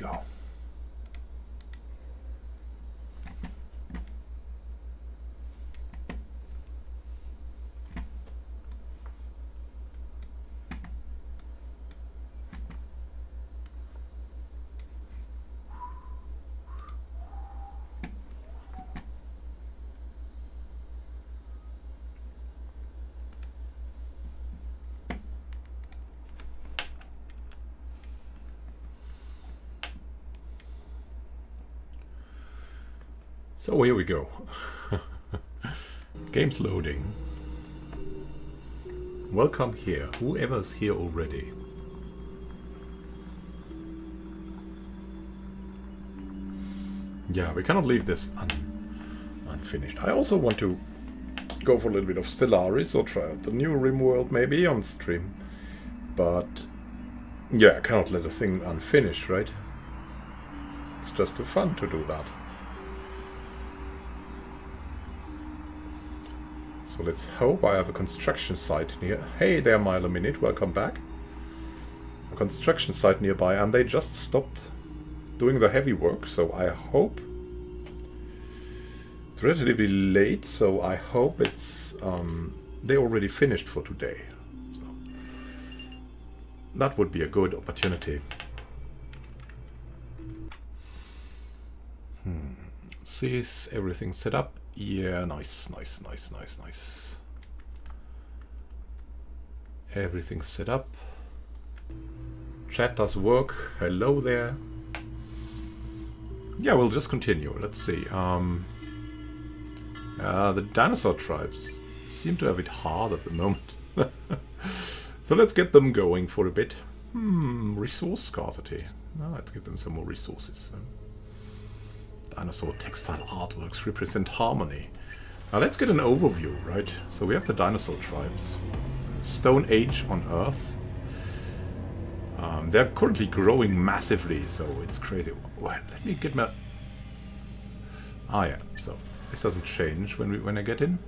go. So here we go. Game's loading. Welcome here, whoever's here already. Yeah, we cannot leave this un unfinished. I also want to go for a little bit of Stellaris or try out the new RimWorld maybe on stream. But yeah, I cannot let a thing unfinished, right? It's just too fun to do that. So let's hope I have a construction site near. Hey there, Mile a Minute, welcome back. A construction site nearby, and they just stopped doing the heavy work, so I hope... It's relatively late, so I hope it's... Um, they already finished for today. So that would be a good opportunity. Hmm. See, is everything set up? Yeah, nice, nice, nice, nice, nice. Everything's set up. Chat does work. Hello there. Yeah, we'll just continue. Let's see. Um, uh, the dinosaur tribes seem to have it hard at the moment. so let's get them going for a bit. Hmm, resource scarcity. Well, let's give them some more resources. Dinosaur textile artworks represent harmony. Now let's get an overview, right? So we have the dinosaur tribes. Stone Age on Earth. Um, they're currently growing massively, so it's crazy. Well, let me get my... Ah yeah, so this doesn't change when we when I get in.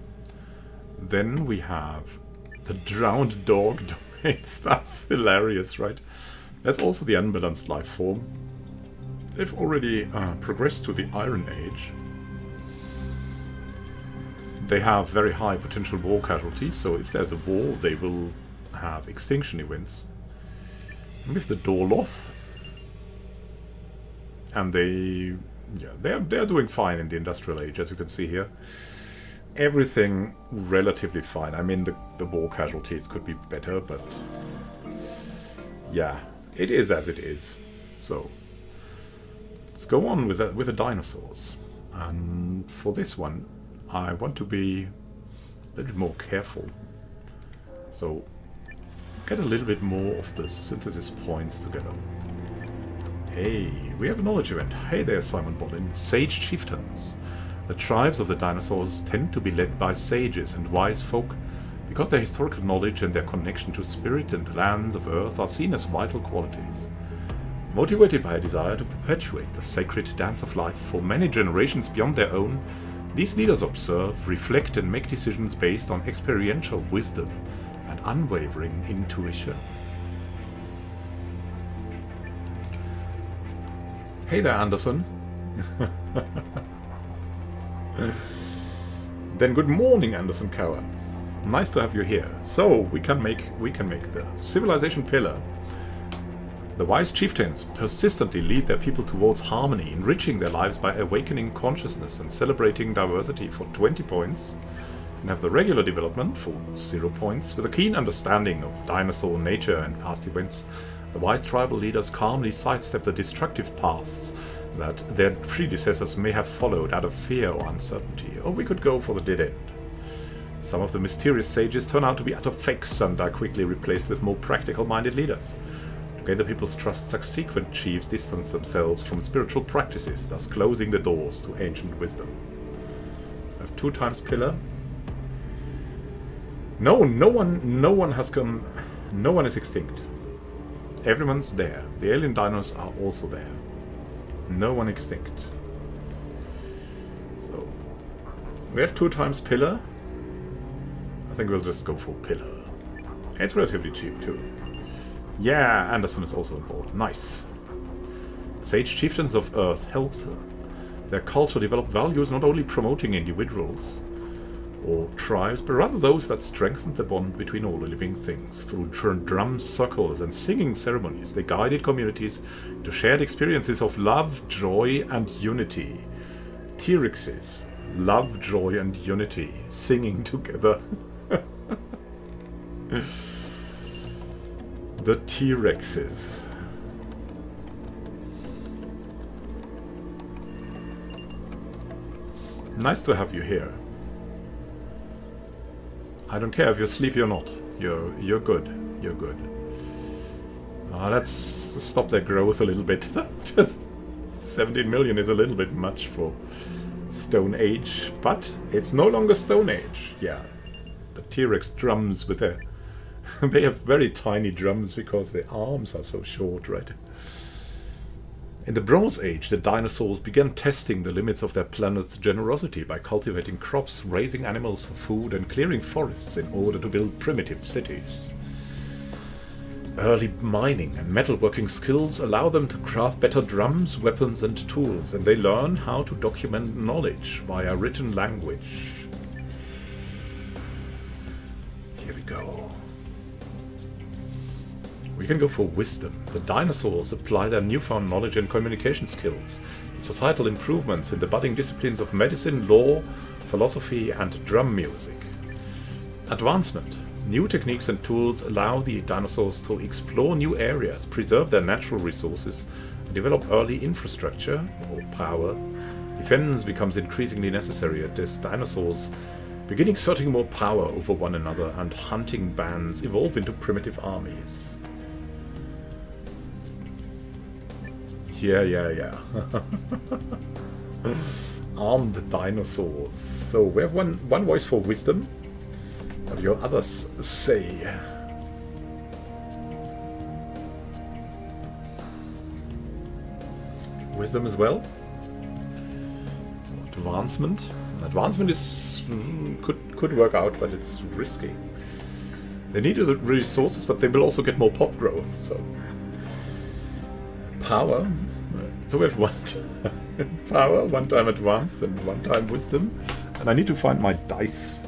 Then we have the drowned dog domains. That's hilarious, right? That's also the unbalanced life form. They've already uh, progressed to the Iron Age. They have very high potential war casualties, so if there's a war, they will have extinction events. With the Doloth, and they, yeah, they're they're doing fine in the Industrial Age, as you can see here. Everything relatively fine. I mean, the the war casualties could be better, but yeah, it is as it is. So let's go on with the, with the dinosaurs. And for this one, I want to be a little bit more careful. So get a little bit more of the synthesis points together. Hey, we have a knowledge event. Hey there, Simon Bolin. Sage Chieftains. The tribes of the dinosaurs tend to be led by sages and wise folk because their historical knowledge and their connection to spirit and the lands of Earth are seen as vital qualities. Motivated by a desire to perpetuate the sacred dance of life for many generations beyond their own, these leaders observe, reflect and make decisions based on experiential wisdom and unwavering intuition. Hey there, Anderson. then good morning, Anderson Cower. Nice to have you here. So we can make we can make the civilization pillar. The wise chieftains persistently lead their people towards harmony, enriching their lives by awakening consciousness and celebrating diversity for 20 points. And have the regular development for 0 points, with a keen understanding of dinosaur nature and past events. The wise tribal leaders calmly sidestep the destructive paths that their predecessors may have followed out of fear or uncertainty, or we could go for the dead end. Some of the mysterious sages turn out to be utter fakes and are quickly replaced with more practical-minded leaders. Gain the people's trust, subsequent chiefs distance themselves from spiritual practices, thus closing the doors to ancient wisdom. I have two times pillar. No, no one, no one has come, no one is extinct. Everyone's there. The alien dinos are also there. No one extinct. So, we have two times pillar. I think we'll just go for pillar. It's relatively cheap too. Yeah, Anderson is also on board. Nice. Sage chieftains of Earth helped their culture develop values not only promoting individuals or tribes, but rather those that strengthened the bond between all living things. Through drum circles and singing ceremonies, they guided communities to shared experiences of love, joy, and unity. T-Rexes, love, joy, and unity, singing together. the T-Rexes. Nice to have you here. I don't care if you're sleepy or not. You're you're good. You're good. Uh, let's stop their growth a little bit. 17 million is a little bit much for Stone Age, but it's no longer Stone Age. Yeah, the T-Rex drums with their... they have very tiny drums because their arms are so short, right? In the Bronze Age, the dinosaurs began testing the limits of their planet's generosity by cultivating crops, raising animals for food, and clearing forests in order to build primitive cities. Early mining and metalworking skills allow them to craft better drums, weapons, and tools, and they learn how to document knowledge via written language. We can go for wisdom. The dinosaurs apply their newfound knowledge and communication skills, societal improvements in the budding disciplines of medicine, law, philosophy, and drum music. Advancement. New techniques and tools allow the dinosaurs to explore new areas, preserve their natural resources, develop early infrastructure or power. Defense becomes increasingly necessary as dinosaurs begin exerting more power over one another and hunting bands evolve into primitive armies. Yeah, yeah, yeah. Armed dinosaurs. So we have one, one voice for wisdom. What do your others say? Wisdom as well. Advancement. Advancement is mm, could could work out, but it's risky. They need the resources, but they will also get more pop growth. So power. So we have one power, one time advance, and one time wisdom. And I need to find my dice.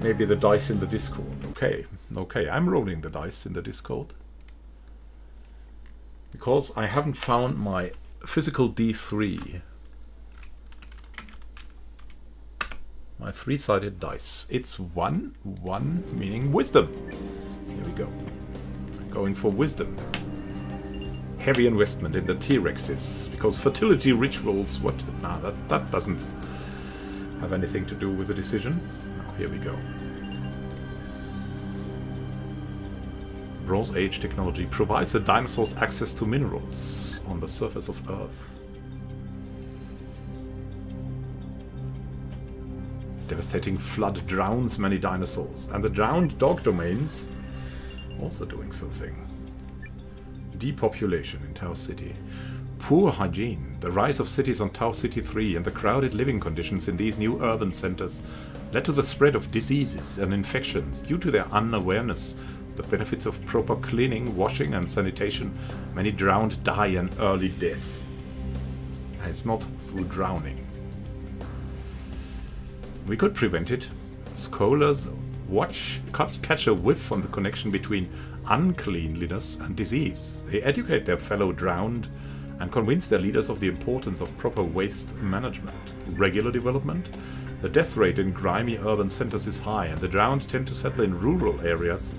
Maybe the dice in the Discord. Okay, okay, I'm rolling the dice in the Discord. Because I haven't found my physical D3. My three-sided dice. It's one, one meaning wisdom. Here we go. Going for wisdom. Heavy investment in the T-Rexes, because fertility rituals, what? Nah, that, that doesn't have anything to do with the decision. Here we go. Bronze Age technology provides the dinosaurs access to minerals on the surface of Earth. Devastating flood drowns many dinosaurs, and the drowned dog domains also doing something. Depopulation in Tau Ceti. Poor hygiene, the rise of cities on Tau Ceti 3 and the crowded living conditions in these new urban centers led to the spread of diseases and infections due to their unawareness of the benefits of proper cleaning, washing and sanitation. Many drowned die an early death. And it's not through drowning. We could prevent it. Scholars watch catch a whiff on the connection between uncleanliness and disease. They educate their fellow drowned and convince their leaders of the importance of proper waste management. Regular development. The death rate in grimy urban centers is high, and the drowned tend to settle in rural areas,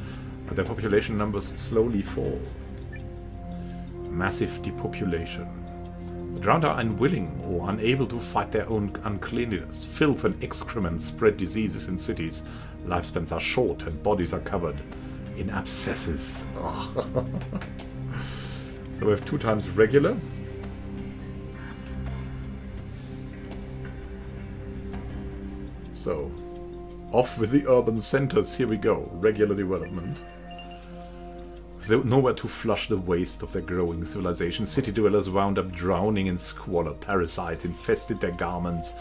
where their population numbers slowly fall. Massive depopulation. Drowned are unwilling or unable to fight their own uncleanliness. Filth and excrement spread diseases in cities. Lifespans are short and bodies are covered in abscesses. so we have two times regular. So, off with the urban centers. Here we go. Regular development. Nowhere to flush the waste of their growing civilization, city dwellers wound up drowning in squalor. Parasites infested their garments.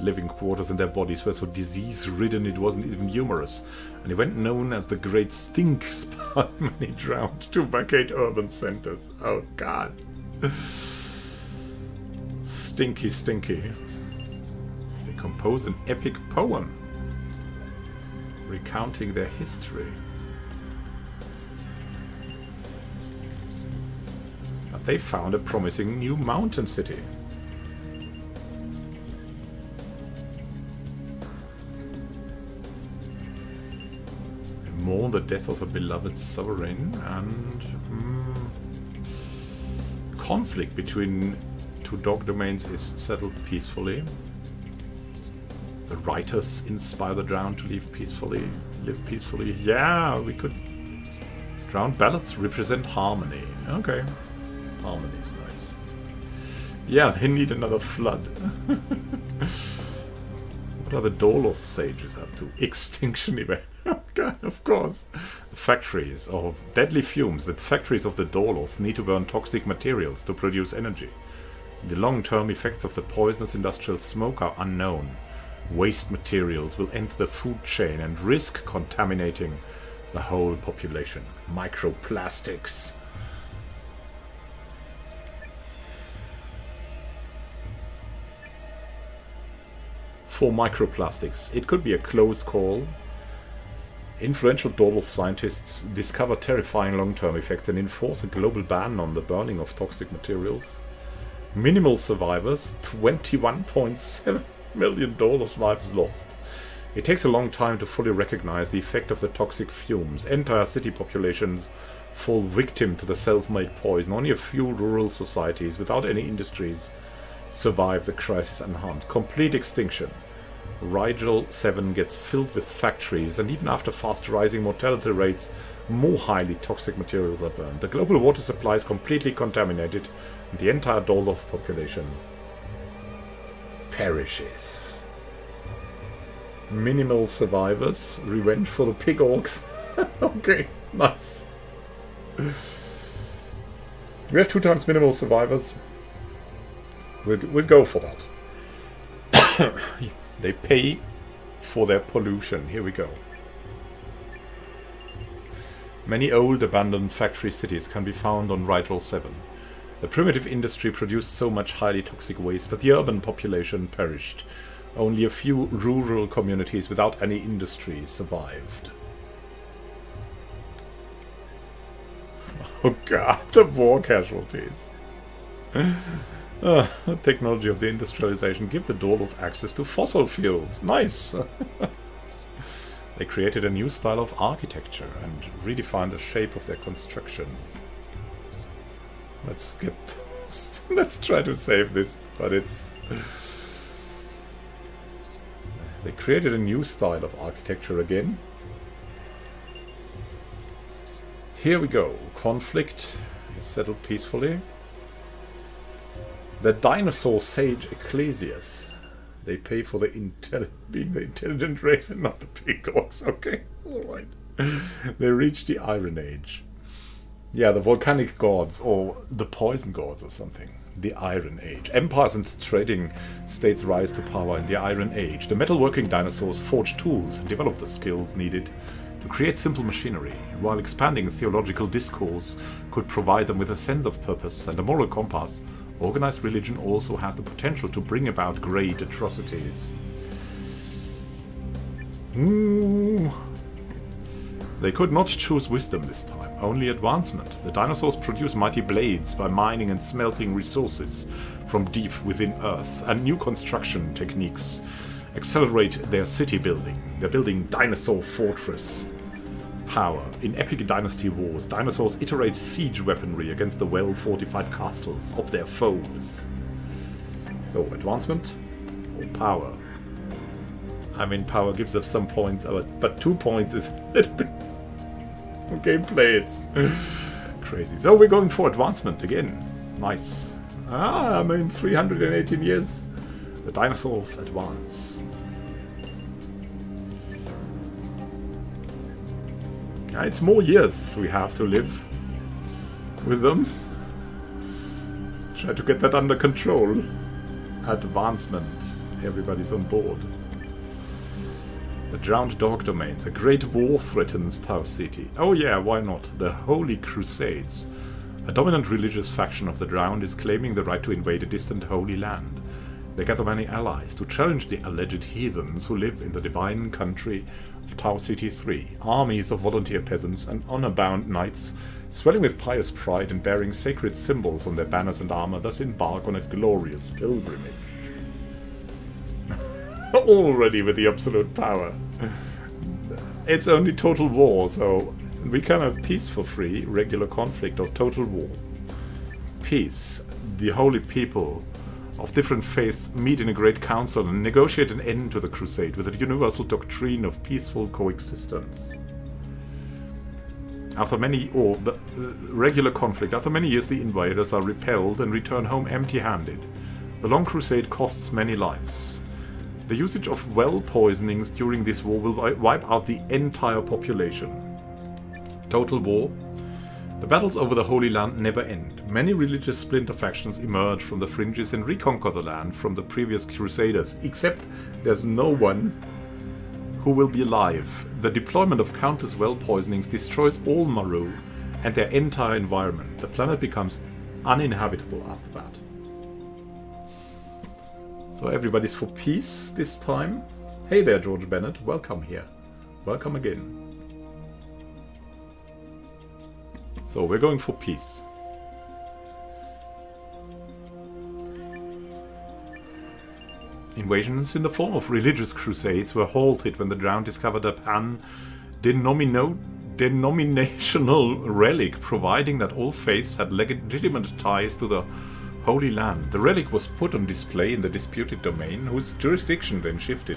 Living quarters and their bodies were so disease-ridden it wasn't even humorous. An event known as the Great Stink spun many drowned to vacate urban centers. Oh god. Stinky, stinky. They composed an epic poem recounting their history. They found a promising new mountain city. Mourn the death of a beloved sovereign and mm, conflict between two dog domains is settled peacefully. The writers inspire the drowned to live peacefully. Live peacefully. Yeah, we could. Drowned ballads represent harmony. Okay. Oh, Harmony is nice. Yeah, they need another flood. what are the Doloth sages up to? Extinction event. oh of course. The factories of deadly fumes. The factories of the Doloth need to burn toxic materials to produce energy. The long-term effects of the poisonous industrial smoke are unknown. Waste materials will enter the food chain and risk contaminating the whole population. Microplastics. For microplastics, it could be a close call. Influential Doloth scientists discover terrifying long-term effects and enforce a global ban on the burning of toxic materials. Minimal survivors, 21.7 million dollars lives lost. It takes a long time to fully recognize the effect of the toxic fumes. Entire city populations fall victim to the self-made poison. Only a few rural societies without any industries survive the crisis unharmed. Complete extinction. Rigel 7 gets filled with factories, and even after fast rising mortality rates, more highly toxic materials are burned. The global water supply is completely contaminated, and the entire Doloth population perishes. Minimal survivors. Revenge for the pig orcs. okay, nice. We have two times minimal survivors. We'll, we'll go for that. they pay for their pollution. Here we go. Many old abandoned factory cities can be found on Rigel 7. The primitive industry produced so much highly toxic waste that the urban population perished. Only a few rural communities without any industry survived. Oh god, the war casualties. Uh, the technology of the industrialization give the Doloth access to fossil fuels. Nice! they created a new style of architecture and redefined the shape of their constructions. Let's get... Let's try to save this, but it's... They created a new style of architecture again. Here we go. Conflict is settled peacefully. The dinosaur sage Ecclesias. They pay for the being the intelligent race and not the peacocks. Okay, alright. they reach the Iron Age. Yeah, the volcanic gods or the poison gods or something. The Iron Age. Empires and trading states rise to power in the Iron Age. The metalworking dinosaurs forged tools and developed the skills needed to create simple machinery, while expanding theological discourse could provide them with a sense of purpose and a moral compass. Organized religion also has the potential to bring about great atrocities. Ooh. They could not choose wisdom this time, only advancement. The dinosaurs produce mighty blades by mining and smelting resources from deep within Earth, and new construction techniques accelerate their city building. They're building dinosaur fortress power. In epic dynasty wars, dinosaurs iterate siege weaponry against the well-fortified castles of their foes. So, advancement or power? I mean, power gives us some points, but two points is a little bit gameplay. It's crazy. So we're going for advancement again. Nice. Ah, I mean 318 years. The dinosaurs advance. It's more years we have to live. with them. Try to get that under control. Advancement. Everybody's on board. The drowned dog domains. A great war threatens Tau Ceti. Oh yeah, why not? The Holy Crusades. A dominant religious faction of the drowned is claiming the right to invade a distant holy land. They gather many allies to challenge the alleged heathens who live in the divine country of Tau Ceti 3. Armies of volunteer peasants and honor-bound knights, swelling with pious pride and bearing sacred symbols on their banners and armor, thus embark on a glorious pilgrimage. Already with the absolute power. It's only total war, so we can have peace for free, regular conflict, or total war. Peace. The holy people of different faiths meet in a great council and negotiate an end to the crusade with a universal doctrine of peaceful coexistence. After many, or the regular conflict, after many years the invaders are repelled and return home empty-handed. The long crusade costs many lives. The usage of well poisonings during this war will wipe out the entire population. Total war. The battles over the Holy Land never end. Many religious splinter factions emerge from the fringes and reconquer the land from the previous crusaders, except there's no one who will be alive. The deployment of countless well poisonings destroys all Maru and their entire environment. The planet becomes uninhabitable after that. So everybody's for peace this time. Hey there, George Bennett. Welcome here. Welcome again. So we're going for peace. Invasions in the form of religious crusades were halted when the Drowned discovered a pan-denominational relic providing that all faiths had legitimate ties to the Holy Land. The relic was put on display in the disputed domain, whose jurisdiction then shifted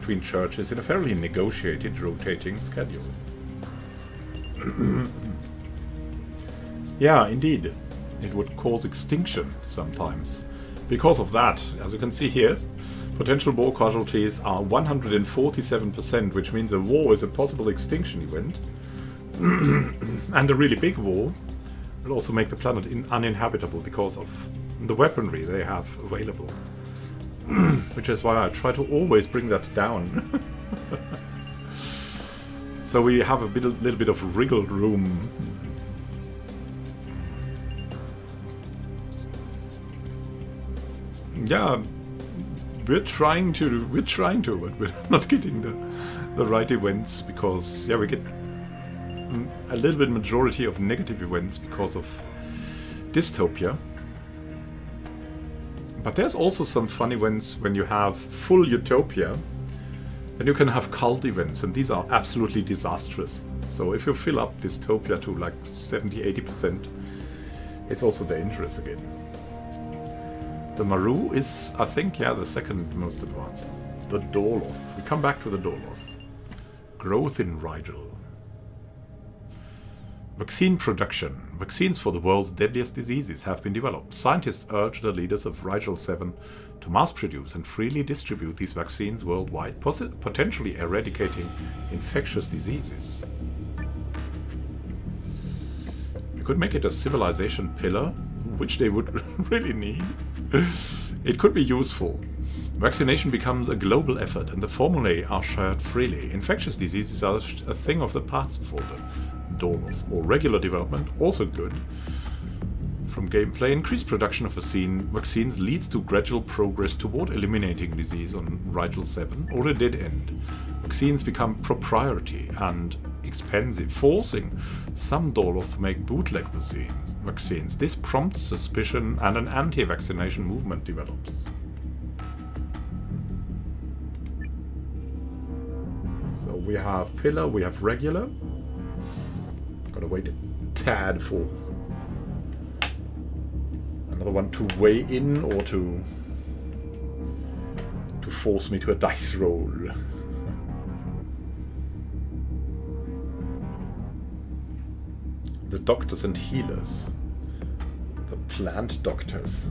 between churches in a fairly negotiated rotating schedule. Yeah, indeed. It would cause extinction sometimes. Because of that, as you can see here, potential war casualties are 147%, which means a war is a possible extinction event. and a really big war will also make the planet uninhabitable because of the weaponry they have available. which is why I try to always bring that down. so we have a bit, little bit of wriggle room yeah, we're trying to, we're trying to, but we're not getting the, the right events because, yeah, we get a little bit majority of negative events because of dystopia. But there's also some fun events when you have full utopia, then you can have cult events, and these are absolutely disastrous. So if you fill up dystopia to like 70-80%, it's also dangerous again. The Maru is, I think, yeah, the second most advanced. The Doloth. We come back to the Doloth. Growth in Rigel. Vaccine production. Vaccines for the world's deadliest diseases have been developed. Scientists urge the leaders of Rigel 7 to mass produce and freely distribute these vaccines worldwide, potentially eradicating infectious diseases. You could make it a civilization pillar, which they would really need. It could be useful. Vaccination becomes a global effort and the formulae are shared freely. Infectious diseases are a thing of the past for the Doloth, or regular development, also good. From gameplay, increased production of vaccine, vaccines leads to gradual progress toward eliminating disease on Rigel 7 or a dead end. Vaccines become proprietary and expensive, forcing some Doloth to make bootleg vaccines. vaccines. This prompts suspicion and an anti-vaccination movement develops. So we have pillar, we have regular. Gotta wait a tad for another one to weigh in or to to force me to a dice roll. The doctors and healers. The plant doctors.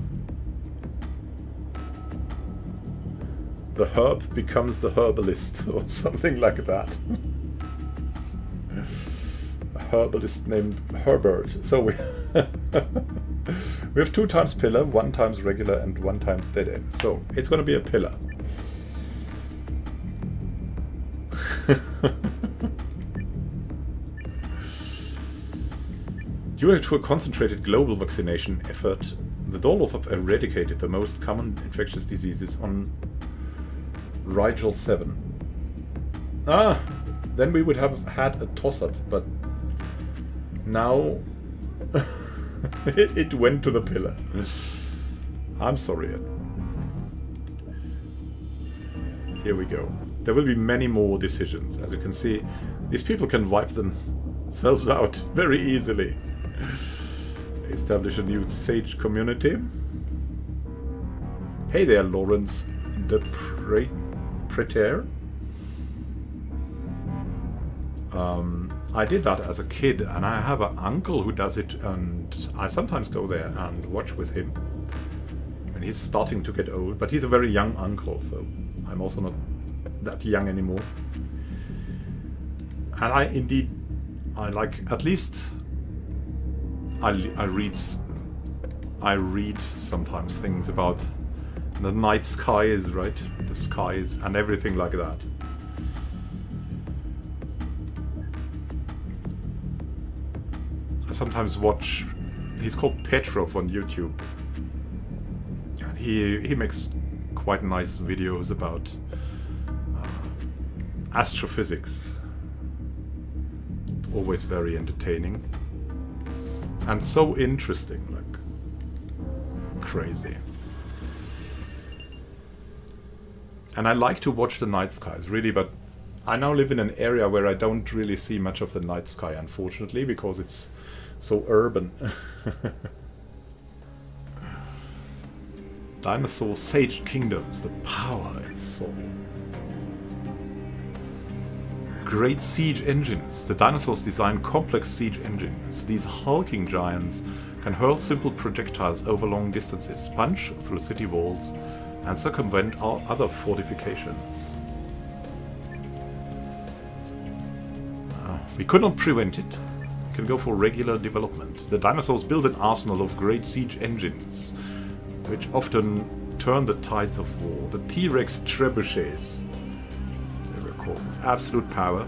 The herb becomes the herbalist, or something like that. A herbalist named Herbert. So we we have two times pillar, one times regular, and one times dead end. So it's going to be a pillar. Due to a concentrated global vaccination effort, the Doloth have eradicated the most common infectious diseases on Rigel 7. Ah, then we would have had a toss-up, but now it, it went to the pillar. I'm sorry. Here we go. There will be many more decisions. As you can see, these people can wipe themselves out very easily. Establish a new Sage community. Hey there, Lawrence the Pre Preter. Um, I did that as a kid, and I have an uncle who does it, and I sometimes go there and watch with him. And he's starting to get old, but he's a very young uncle, so I'm also not that young anymore. And I indeed, I like at least I, I read I read sometimes things about the night skies, right? The skies and everything like that. I sometimes watch. He's called Petrov on YouTube. And he he makes quite nice videos about uh, astrophysics. Always very entertaining. And so interesting, like crazy. And I like to watch the night skies, really, but I now live in an area where I don't really see much of the night sky, unfortunately, because it's so urban. Dinosaur Sage Kingdoms, the power is so. Great siege engines. The dinosaurs designed complex siege engines. These hulking giants can hurl simple projectiles over long distances, punch through city walls, and circumvent all other fortifications. Uh, we could not prevent it. We can go for regular development. The dinosaurs built an arsenal of great siege engines, which often turn the tides of war. The T-Rex trebuchets. Absolute power.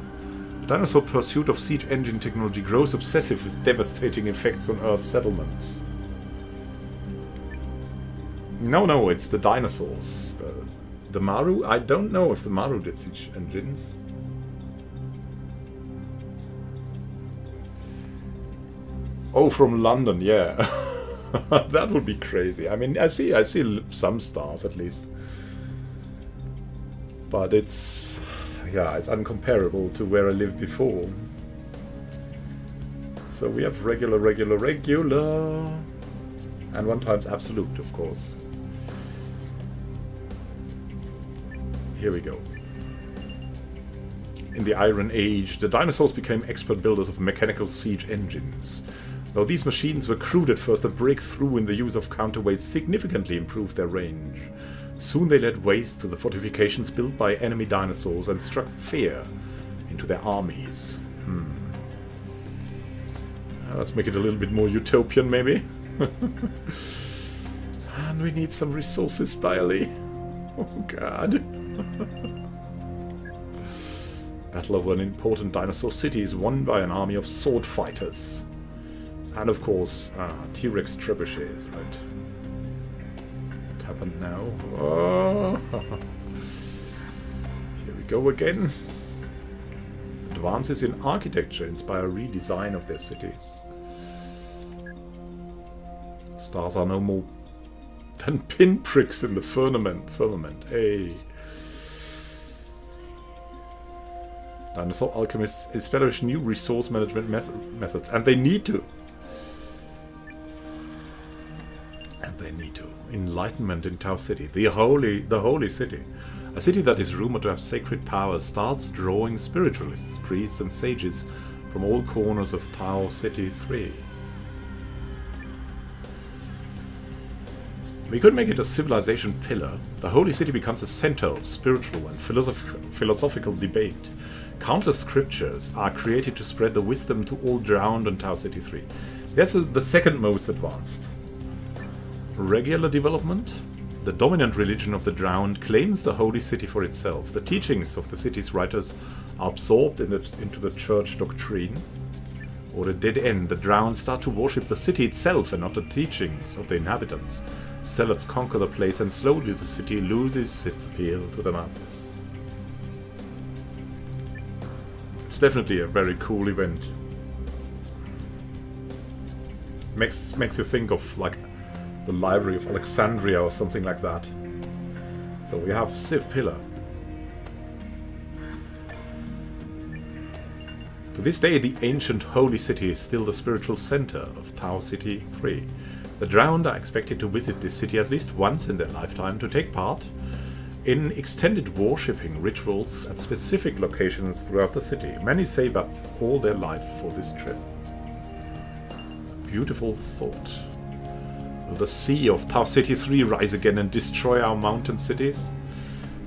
The dinosaur pursuit of siege engine technology grows obsessive with devastating effects on Earth settlements. No, no, it's the dinosaurs. The, the Maru? I don't know if the Maru did siege engines. Oh, from London, yeah. that would be crazy. I mean, I see, I see some stars at least, but it's, yeah, it's uncomparable to where I lived before. So we have regular, regular, regular, and one times absolute, of course. Here we go. In the Iron Age, the dinosaurs became expert builders of mechanical siege engines. Though these machines were crude at first, a breakthrough in the use of counterweights significantly improved their range. Soon they laid waste to the fortifications built by enemy dinosaurs and struck fear into their armies. Hmm. Let's make it a little bit more utopian, maybe. and we need some resources direly. Oh god. Battle over an important dinosaur city is won by an army of sword fighters. And of course, uh, T-Rex trebuchets, right? What happened now? Oh. Here we go again. Advances in architecture inspire redesign of their cities. Stars are no more than pinpricks in the firmament. Firmament. Hey. Dinosaur alchemists establish new resource management method methods, and they need to. And they need to. Enlightenment in Tau Ceti, the holy, the holy city. A city that is rumored to have sacred powers starts drawing spiritualists, priests, and sages from all corners of Tau Ceti 3. We could make it a civilization pillar. The holy city becomes a center of spiritual and philosoph philosophical debate. Countless scriptures are created to spread the wisdom to all drowned on Tau Ceti 3. That's the second most advanced. Regular development. The dominant religion of the drowned claims the holy city for itself. The teachings of the city's writers are absorbed in the, into the church doctrine. Or a dead end, the drowned start to worship the city itself and not the teachings of the inhabitants. Zealots conquer the place and slowly the city loses its appeal to the masses. It's definitely a very cool event. Makes makes you think of like the Library of Alexandria or something like that. So we have Civ Pillar. To this day, the ancient holy city is still the spiritual center of Tau Ceti 3. The drowned are expected to visit this city at least once in their lifetime to take part in extended worshipping rituals at specific locations throughout the city. Many save up all their life for this trip. Beautiful thought. Will the sea of Tau Ceti 3 rise again and destroy our mountain cities?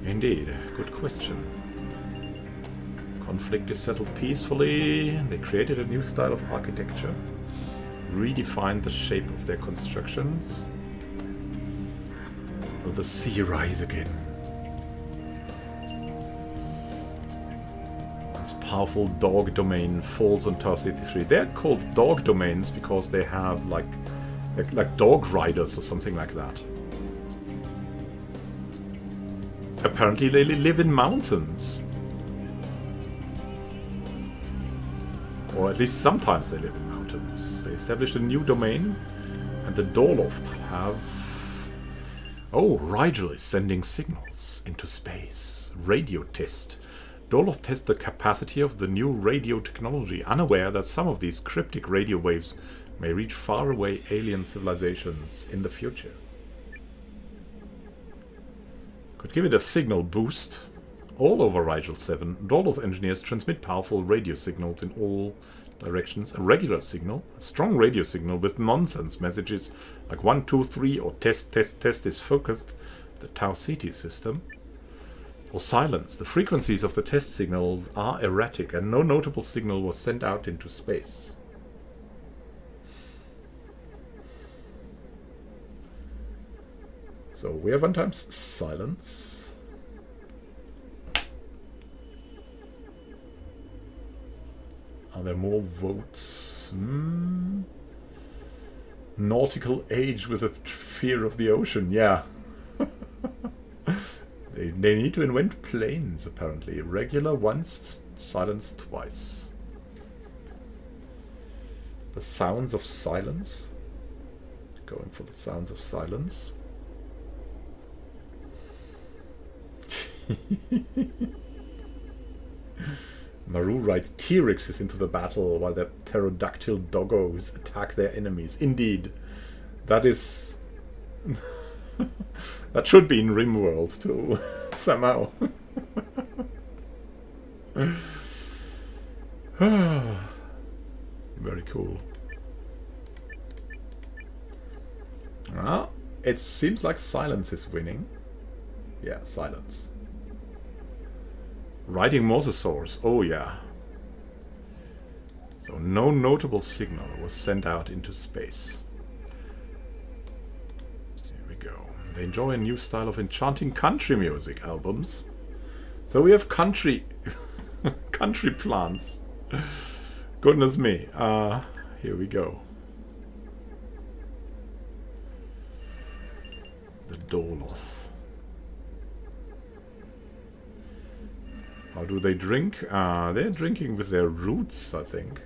Indeed, good question. Conflict is settled peacefully. They created a new style of architecture, redefined the shape of their constructions. Will the sea rise again? This powerful dog domain falls on Tau Ceti 3. They're called dog domains because they have like, like, like dog riders or something like that. Apparently they live in mountains. Or at least sometimes they live in mountains. They established a new domain, and the Doloth have... Oh, Rigel is sending signals into space. Radio test. Doloth test the capacity of the new radio technology, unaware that some of these cryptic radio waves may reach faraway alien civilizations in the future. Could give it a signal boost all over Rigel 7, Doloth engineers transmit powerful radio signals in all directions. A regular signal, a strong radio signal with nonsense messages like 1, 2, 3 or test, test, test is focused the Tau Ceti system. Or silence. The frequencies of the test signals are erratic and no notable signal was sent out into space. So we have one times silence. Are there more votes? Hmm. Nautical age with a fear of the ocean. Yeah. they, they need to invent planes, apparently. Regular once, silence twice. The sounds of silence. Going for the sounds of silence. Maru ride T-Rexes into the battle while their pterodactyl doggos attack their enemies. Indeed, that is... that should be in RimWorld too, somehow. Very cool. Ah, it seems like silence is winning. Yeah, silence. Riding mosasaurs. Oh yeah. So no notable signal was sent out into space. Here we go. They enjoy a new style of enchanting country music albums. So we have country country plants. Goodness me. Uh, here we go. The Doloth. How do they drink? Uh, they're drinking with their roots, I think.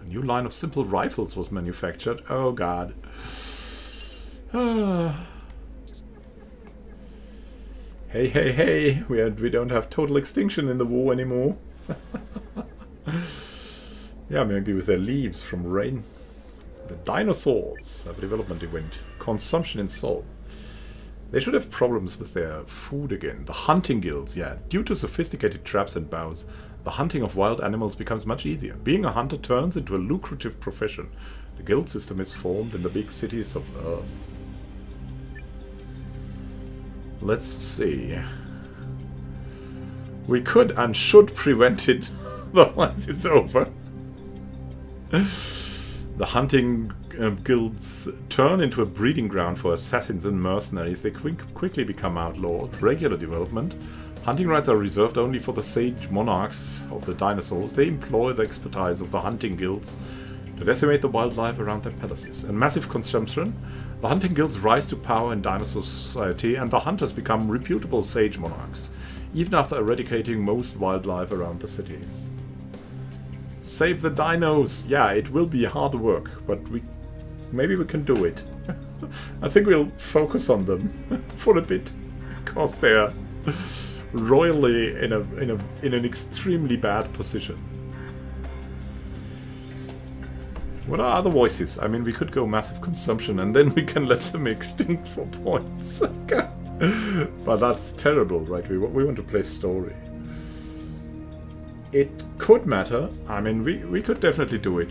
A new line of simple rifles was manufactured. Oh god. hey, hey, hey! We, are, we don't have total extinction in the war anymore. yeah, maybe with their leaves from rain. The dinosaurs have a development event. Consumption in Sol. They should have problems with their food again. The hunting guilds, yeah. Due to sophisticated traps and bows, the hunting of wild animals becomes much easier. Being a hunter turns into a lucrative profession. The guild system is formed in the big cities of Earth. Let's see. We could and should prevent it, otherwise it's over. The hunting guilds turn into a breeding ground for assassins and mercenaries. They quick, quickly become outlawed. Regular development. Hunting rights are reserved only for the sage monarchs of the dinosaurs. They employ the expertise of the hunting guilds to decimate the wildlife around their palaces. And massive consumption. The hunting guilds rise to power in dinosaur society, and the hunters become reputable sage monarchs, even after eradicating most wildlife around the cities. Save the dinos! Yeah, it will be hard work, but we maybe we can do it. I think we'll focus on them for a bit, because they're royally in a in a in an extremely bad position. What are other voices? I mean, we could go massive consumption and then we can let them extinct for points. but that's terrible, right? We, we want to play story. It could matter. I mean, we, we could definitely do it.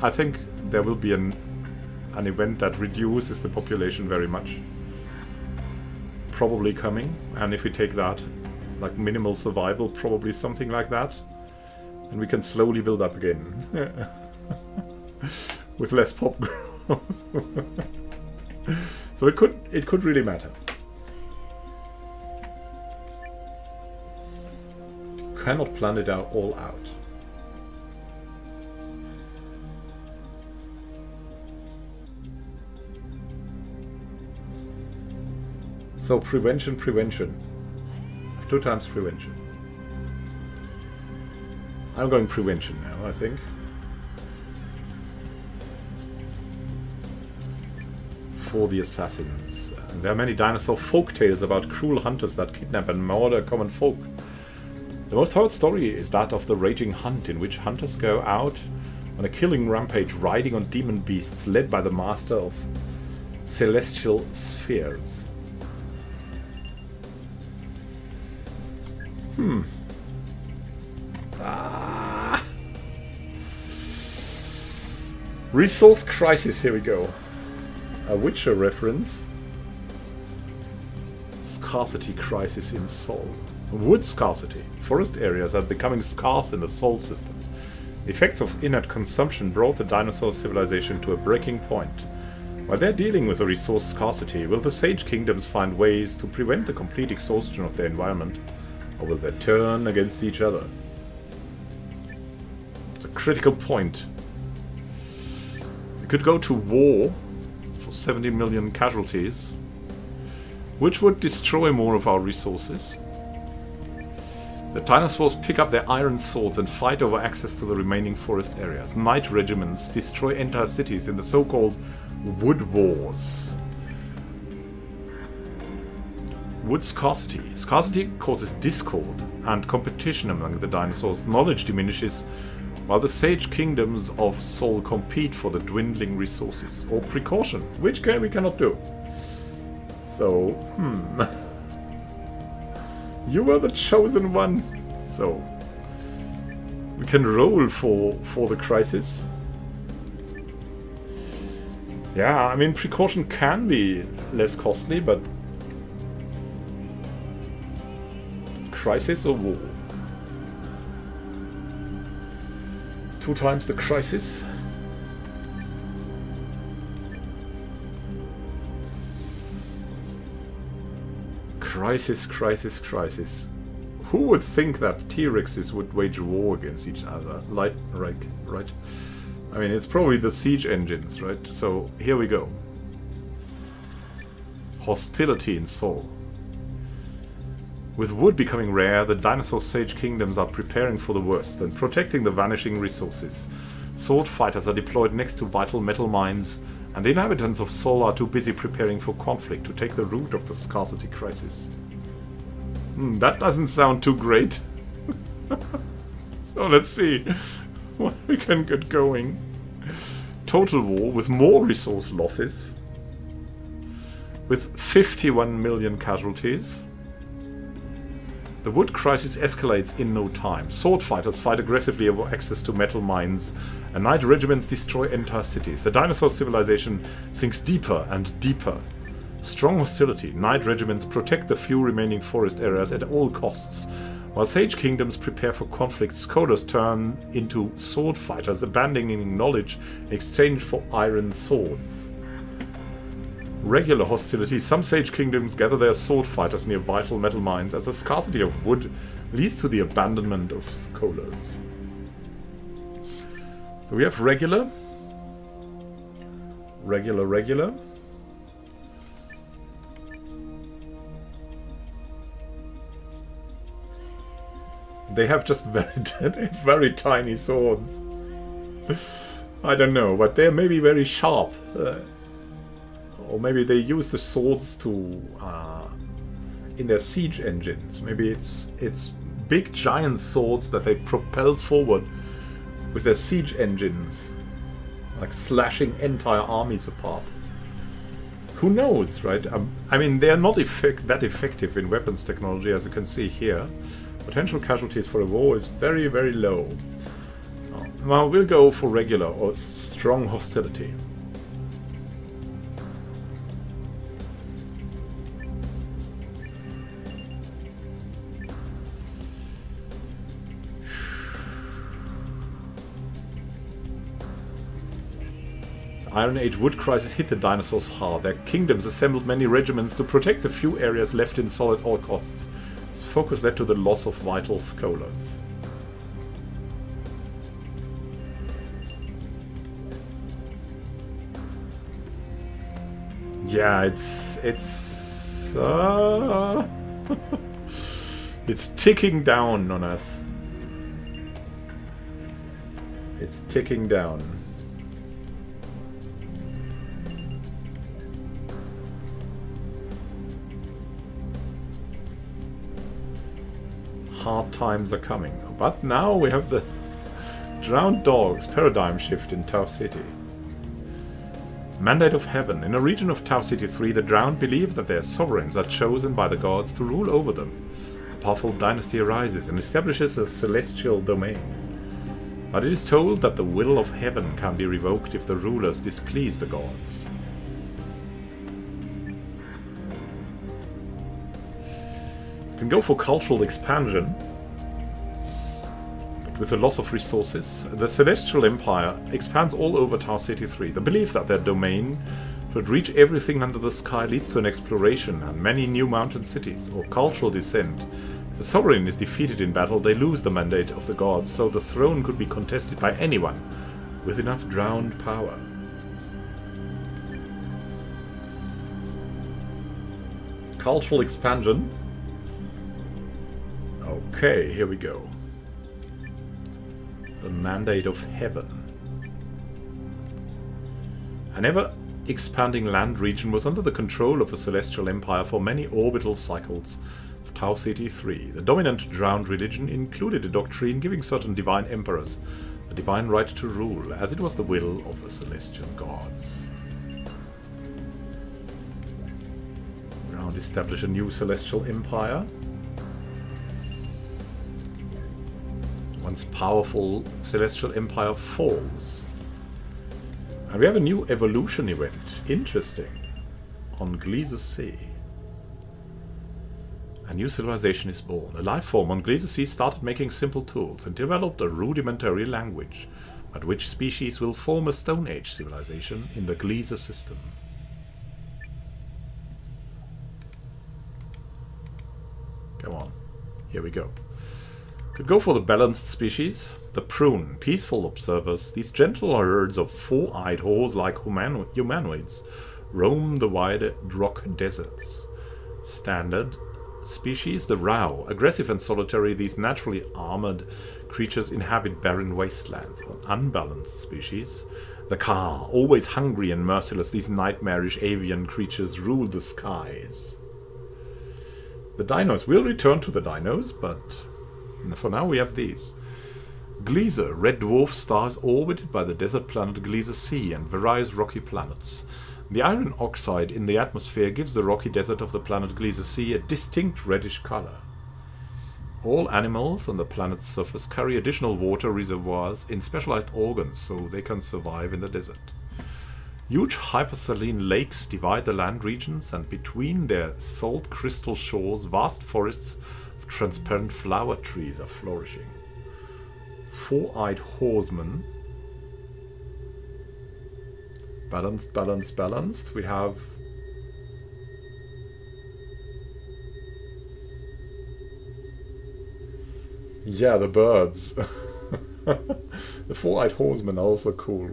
I think there will be an, an event that reduces the population very much. Probably coming. And if we take that, like minimal survival, probably something like that. And we can slowly build up again. with less pop growth. so it could it could really matter. Cannot plan it out all out. So prevention, prevention. Two times prevention. I'm going prevention now, I think. for the assassins. And there are many dinosaur folk tales about cruel hunters that kidnap and murder common folk. The most heard story is that of the Raging Hunt, in which hunters go out on a killing rampage riding on demon beasts led by the master of celestial spheres. Hmm. Ah. Resource crisis, here we go a Witcher reference. Scarcity crisis in Sol. Wood scarcity. Forest areas are becoming scarce in the Sol system. Effects of inert consumption brought the dinosaur civilization to a breaking point. While they're dealing with the resource scarcity, will the Sage Kingdoms find ways to prevent the complete exhaustion of their environment? Or will they turn against each other? It's a critical point. We could go to war for 70 million casualties, which would destroy more of our resources. The dinosaurs pick up their iron swords and fight over access to the remaining forest areas. Knight regiments destroy entire cities in the so-called Wood Wars. Wood scarcity. Scarcity causes discord and competition among the dinosaurs. Knowledge diminishes while the Sage Kingdoms of Sol compete for the dwindling resources, or precaution, which we cannot do. So, hmm. You are the chosen one. So, we can roll for, for the crisis. Yeah, I mean, precaution can be less costly, but... Crisis or war? Two times the crisis. Crisis, crisis, crisis. Who would think that T-Rexes would wage war against each other? Like, right, right. I mean, it's probably the siege engines, right? So, here we go. Hostility in Sol. With wood becoming rare, the dinosaur sage kingdoms are preparing for the worst and protecting the vanishing resources. Sword fighters are deployed next to vital metal mines, and the inhabitants of Sol are too busy preparing for conflict to take the root of the scarcity crisis. Hmm, that doesn't sound too great. so let's see what we can get going. Total war with more resource losses. With 51 million casualties. The wood crisis escalates in no time. Sword fighters fight aggressively over access to metal mines, and knight regiments destroy entire cities. The dinosaur civilization sinks deeper and deeper Strong hostility. Knight regiments protect the few remaining forest areas at all costs. While sage kingdoms prepare for conflict, scholars turn into sword fighters, abandoning knowledge in exchange for iron swords. Regular hostility. Some sage kingdoms gather their sword fighters near vital metal mines as the scarcity of wood leads to the abandonment of scholars. So we have regular, regular, regular. They have just very, very tiny swords. I don't know, but they're maybe very sharp. Uh, or maybe they use the swords to uh, in their siege engines. Maybe it's it's big giant swords that they propel forward with their siege engines, like slashing entire armies apart. Who knows, right? Um, I mean, they are not effect that effective in weapons technology, as you can see here. Potential casualties for a war is very, very low. Uh, well, we'll go for regular or strong hostility. Iron Age wood crisis hit the dinosaurs hard. Their kingdoms assembled many regiments to protect the few areas left in solid all costs. This focus led to the loss of vital scholars. Yeah, it's it's uh, it's ticking down on us. It's ticking down. Hard times are coming. But now we have the Drowned Dogs paradigm shift in Tau Ceti. Mandate of Heaven. In a region of Tau Ceti 3, the Drowned believe that their sovereigns are chosen by the gods to rule over them. A powerful dynasty arises and establishes a celestial domain. But it is told that the will of heaven can be revoked if the rulers displease the gods. Can go for cultural expansion. But with the loss of resources, the Celestial Empire expands all over Tau Ceti 3. The belief that their domain should reach everything under the sky leads to an exploration and many new mountain cities, or cultural descent. If a sovereign is defeated in battle, they lose the mandate of the gods, so the throne could be contested by anyone with enough drowned power. Cultural expansion Okay, here we go. The Mandate of Heaven. An ever-expanding land region was under the control of a celestial empire for many orbital cycles of Tau Ceti 3. The dominant drowned religion included a doctrine giving certain divine emperors a divine right to rule, as it was the will of the celestial gods. Drowned establish a new celestial empire. Once powerful celestial empire falls. And we have a new evolution event. Interesting. On Gliese C. A new civilization is born. A life form on Gliese C started making simple tools and developed a rudimentary language. But which species will form a Stone Age civilization in the Gliese system? Come on. Here we go. Could go for the balanced species. The prune, peaceful observers, these gentle herds of four-eyed horse-like humanoids roam the wide rock deserts. Standard species, the Rao. Aggressive and solitary, these naturally armored creatures inhabit barren wastelands. Unbalanced species, the car, Always hungry and merciless, these nightmarish avian creatures rule the skies. The dinos will return to the dinos, but for now we have these. Gliese, red dwarf stars orbited by the desert planet Gliese C and various rocky planets. The iron oxide in the atmosphere gives the rocky desert of the planet Gliese C a distinct reddish color. All animals on the planet's surface carry additional water reservoirs in specialized organs so they can survive in the desert. Huge hypersaline lakes divide the land regions, and between their salt crystal shores, vast forests transparent flower trees are flourishing. Four-eyed horsemen. Balanced, balanced, balanced. We have Yeah, the birds. the four-eyed horsemen are also cool.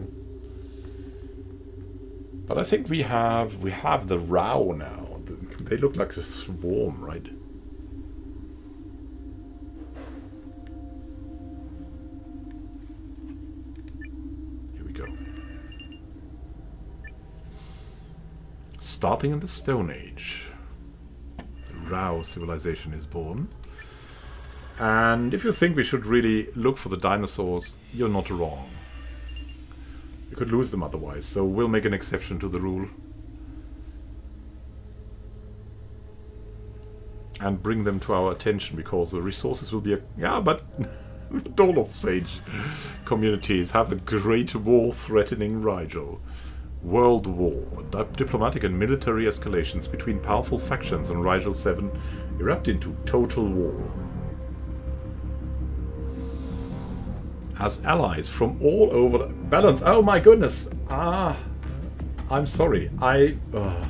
But I think we have we have the Rao now. They look like a swarm, right? Starting in the Stone Age, Rao civilization is born. And if you think we should really look for the dinosaurs, you're not wrong. We could lose them otherwise, so we'll make an exception to the rule. And bring them to our attention, because the resources will be a... Yeah, but the Doloth Sage communities have a great war threatening Rigel. World War. Diplomatic and military escalations between powerful factions on Rigel 7 erupt into total war. As allies from all over the balance. Oh my goodness. Ah, I'm sorry. I. Uh,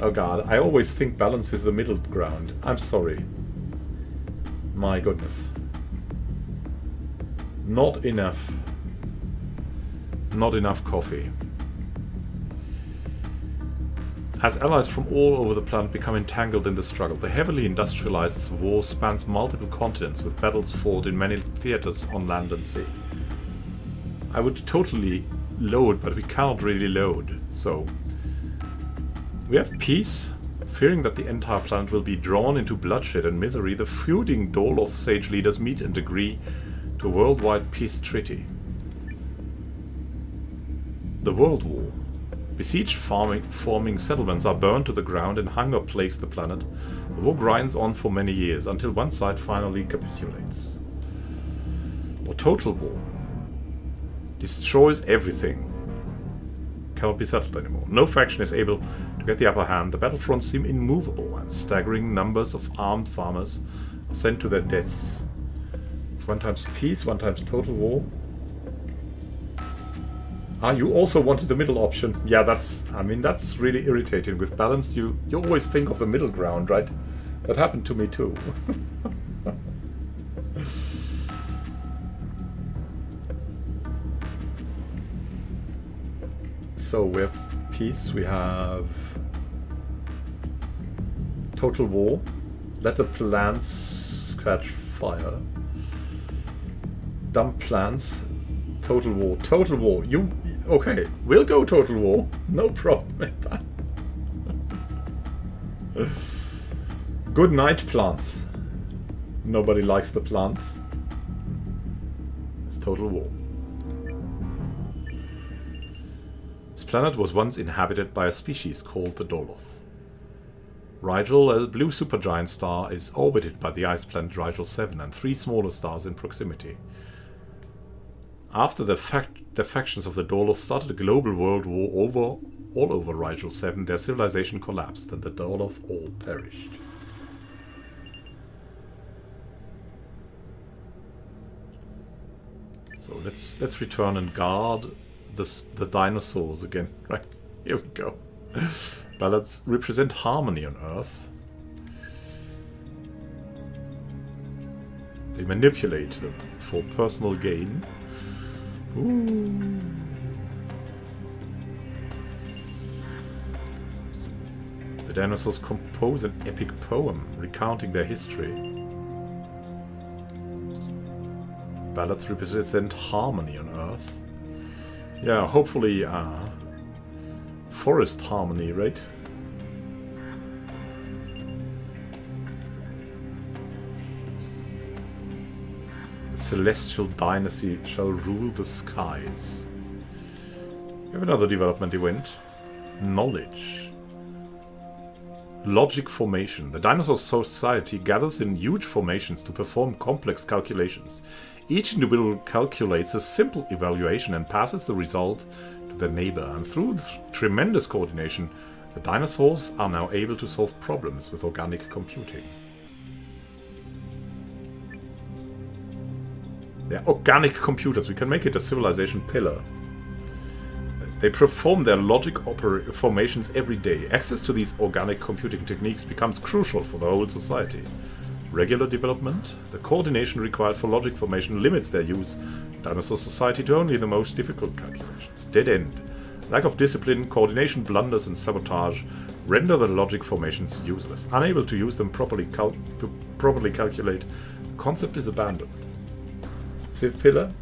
oh god, I always think balance is the middle ground. I'm sorry. My goodness. Not enough. Not enough coffee. As allies from all over the planet become entangled in the struggle, the heavily industrialized war spans multiple continents with battles fought in many theaters on land and sea. I would totally load, but we cannot really load, so... We have peace. Fearing that the entire planet will be drawn into bloodshed and misery, the feuding Doloth sage leaders meet and agree to a worldwide peace treaty. The World War Besieged farming, forming settlements are burned to the ground and hunger plagues the planet. The war grinds on for many years until one side finally capitulates. Or total war. Destroys everything. Cannot be settled anymore. No faction is able to get the upper hand. The battlefronts seem immovable and staggering numbers of armed farmers are sent to their deaths. One times peace, one times total war. Ah, you also wanted the middle option. Yeah, that's, I mean, that's really irritating. With balance, you, you always think of the middle ground, right? That happened to me too. so we have peace, we have total war. Let the plants catch fire. Dump plants. Total war. Total war. You Okay, we'll go total war. No problem with that. Good night, plants. Nobody likes the plants. It's total war. This planet was once inhabited by a species called the Doloth. Rigel, a blue supergiant star, is orbited by the ice planet Rigel 7 and three smaller stars in proximity. After the fact the factions of the Doloth started a global world war over all over Rigel 7, their civilization collapsed and the Doloth all perished. So let's let's return and guard the the dinosaurs again. Right here we go. Ballads represent harmony on Earth. They manipulate them for personal gain. The dinosaurs compose an epic poem recounting their history. Ballads represent harmony on Earth. Yeah, hopefully, uh, forest harmony, right? Celestial dynasty shall rule the skies. We have another development event. Knowledge. Logic formation. The dinosaur society gathers in huge formations to perform complex calculations. Each individual calculates a simple evaluation and passes the result to their neighbor, and through th tremendous coordination, the dinosaurs are now able to solve problems with organic computing. They're organic computers. We can make it a civilization pillar. They perform their logic formations every day. Access to these organic computing techniques becomes crucial for the whole society. Regular development, the coordination required for logic formation limits their use, dinosaur society to only the most difficult calculations. Dead end. Lack of discipline, coordination blunders and sabotage render the logic formations useless. Unable to use them properly to properly calculate, the concept is abandoned. Civ pillar?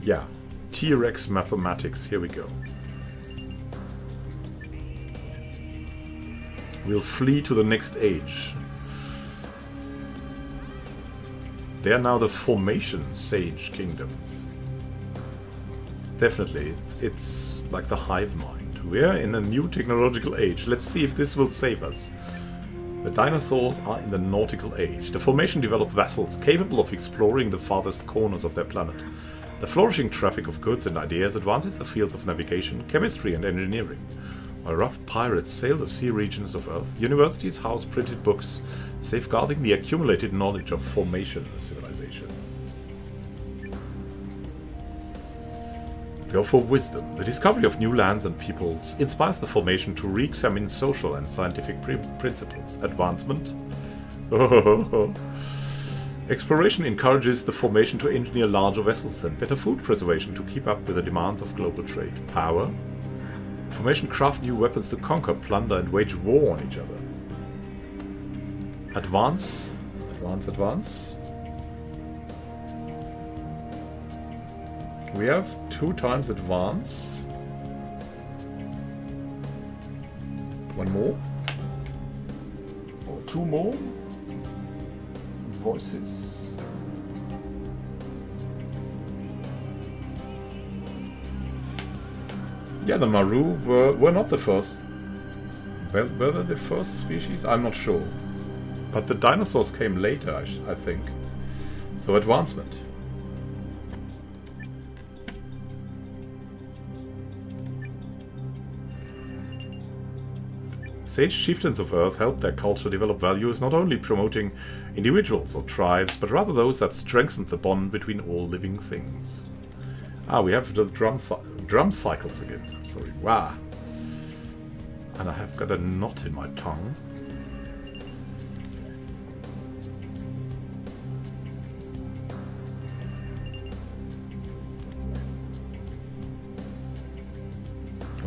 Yeah. T-Rex mathematics, here we go. We'll flee to the next age. They are now the formation sage kingdoms. Definitely, it's like the hive mind. We're in a new technological age. Let's see if this will save us. The dinosaurs are in the nautical age. The formation developed vessels capable of exploring the farthest corners of their planet. The flourishing traffic of goods and ideas advances the fields of navigation, chemistry and engineering. While rough pirates sail the sea regions of Earth, universities house printed books, safeguarding the accumulated knowledge of formation civilization. Go for wisdom. The discovery of new lands and peoples inspires the formation to re-examine social and scientific principles. Advancement. Exploration encourages the formation to engineer larger vessels and better food preservation to keep up with the demands of global trade. Power. Formation craft new weapons to conquer, plunder and wage war on each other. Advance. Advance, advance. We have two times advance. One more. Or two more. Voices. Yeah, the Maru were, were not the first. Were, were they the first species? I'm not sure. But the dinosaurs came later, I, I think. So advancement. Sage chieftains of Earth help their culture develop values not only promoting individuals or tribes, but rather those that strengthen the bond between all living things. Ah, we have the drum, drum cycles again. Sorry. Wow. And I have got a knot in my tongue.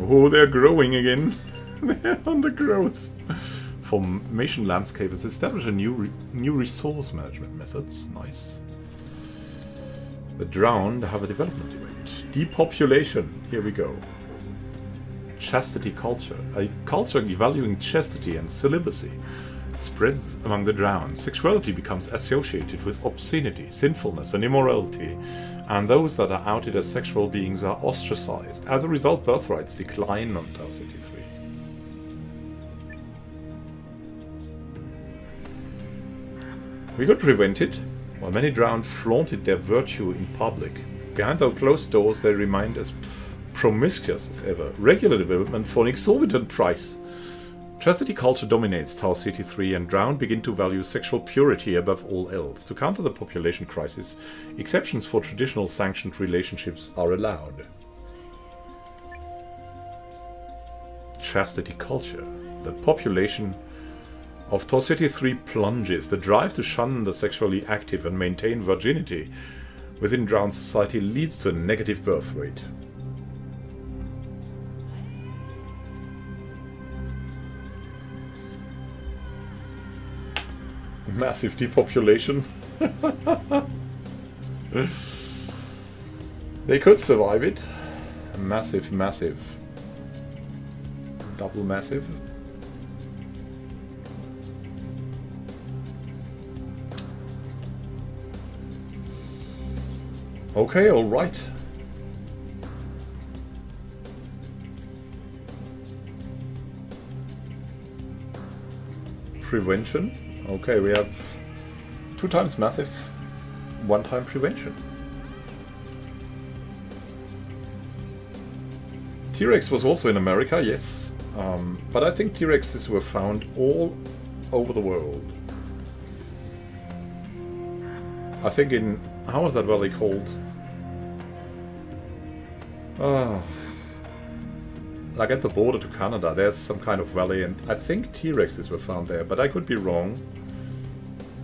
Oh, they're growing again. on the growth. Formation landscape has established a new re new resource management methods. Nice. The drowned have a development event. Depopulation. Here we go. Chastity culture. A culture valuing chastity and celibacy spreads among the drowned. Sexuality becomes associated with obscenity, sinfulness, and immorality, and those that are outed as sexual beings are ostracized. As a result, birthrights decline on Tau Ceti We could prevent it. While many drowned flaunted their virtue in public, behind their closed doors they remained as promiscuous as ever. Regular development for an exorbitant price. Chastity culture dominates Tau Ceti 3 and Drowned begin to value sexual purity above all else. To counter the population crisis, exceptions for traditional sanctioned relationships are allowed. Chastity culture. The population of City 3 plunges. The drive to shun the sexually active and maintain virginity within drowned society leads to a negative birth rate. Massive depopulation. they could survive it. Massive, massive. Double massive. Okay, alright. Prevention. Okay, we have two times massive, one time prevention. T-Rex was also in America, yes. Um, but I think T-Rexes were found all over the world. I think in... How was that valley called? Ah, like at the border to Canada, there's some kind of valley, and I think T-Rexes were found there, but I could be wrong.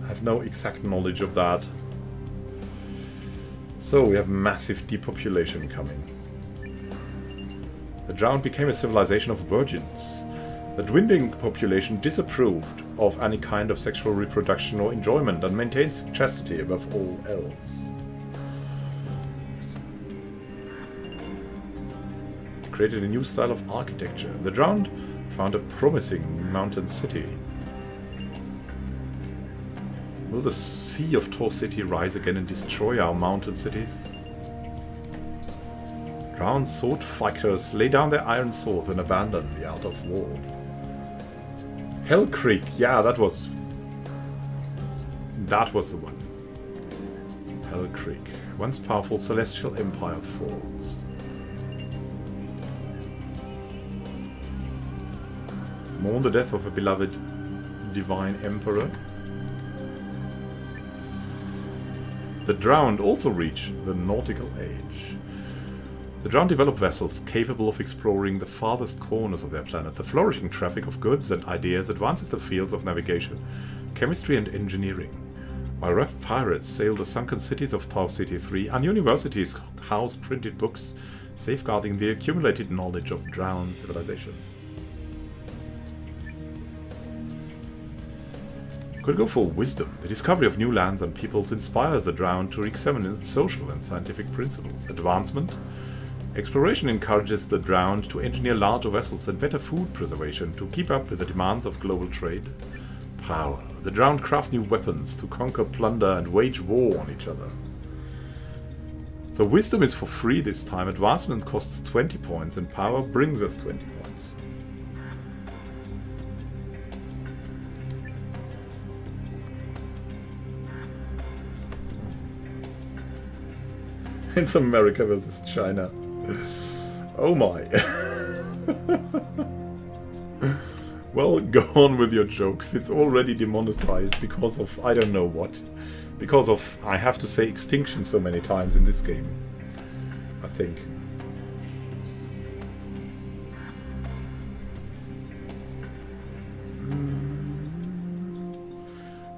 I have no exact knowledge of that. So we have massive depopulation coming. The drowned became a civilization of virgins. The dwindling population disapproved of any kind of sexual reproduction or enjoyment and maintains chastity above all else. Created a new style of architecture. The Drowned found a promising mountain city. Will the sea of Tau Ceti rise again and destroy our mountain cities? Drowned sword fighters lay down their iron swords and abandon the art of war. Hell Creek, yeah, that was... That was the one. Hell Creek. Once powerful celestial empire falls. Mourn the death of a beloved divine emperor. The drowned also reach the nautical age. The drowned develop vessels capable of exploring the farthest corners of their planet. The flourishing traffic of goods and ideas advances the fields of navigation, chemistry and engineering. While rough pirates sail the sunken cities of Tau Ceti 3, and universities house printed books safeguarding the accumulated knowledge of drowned civilization. Could go for wisdom. The discovery of new lands and peoples inspires the drowned to examine social and scientific principles. Advancement. Exploration encourages the drowned to engineer larger vessels and better food preservation to keep up with the demands of global trade. Power. The drowned craft new weapons to conquer, plunder, and wage war on each other. So wisdom is for free this time. Advancement costs 20 points and power brings us 20 It's America versus China. Oh my. well, go on with your jokes. It's already demonetized because of I don't know what. Because of, I have to say extinction so many times in this game. I think.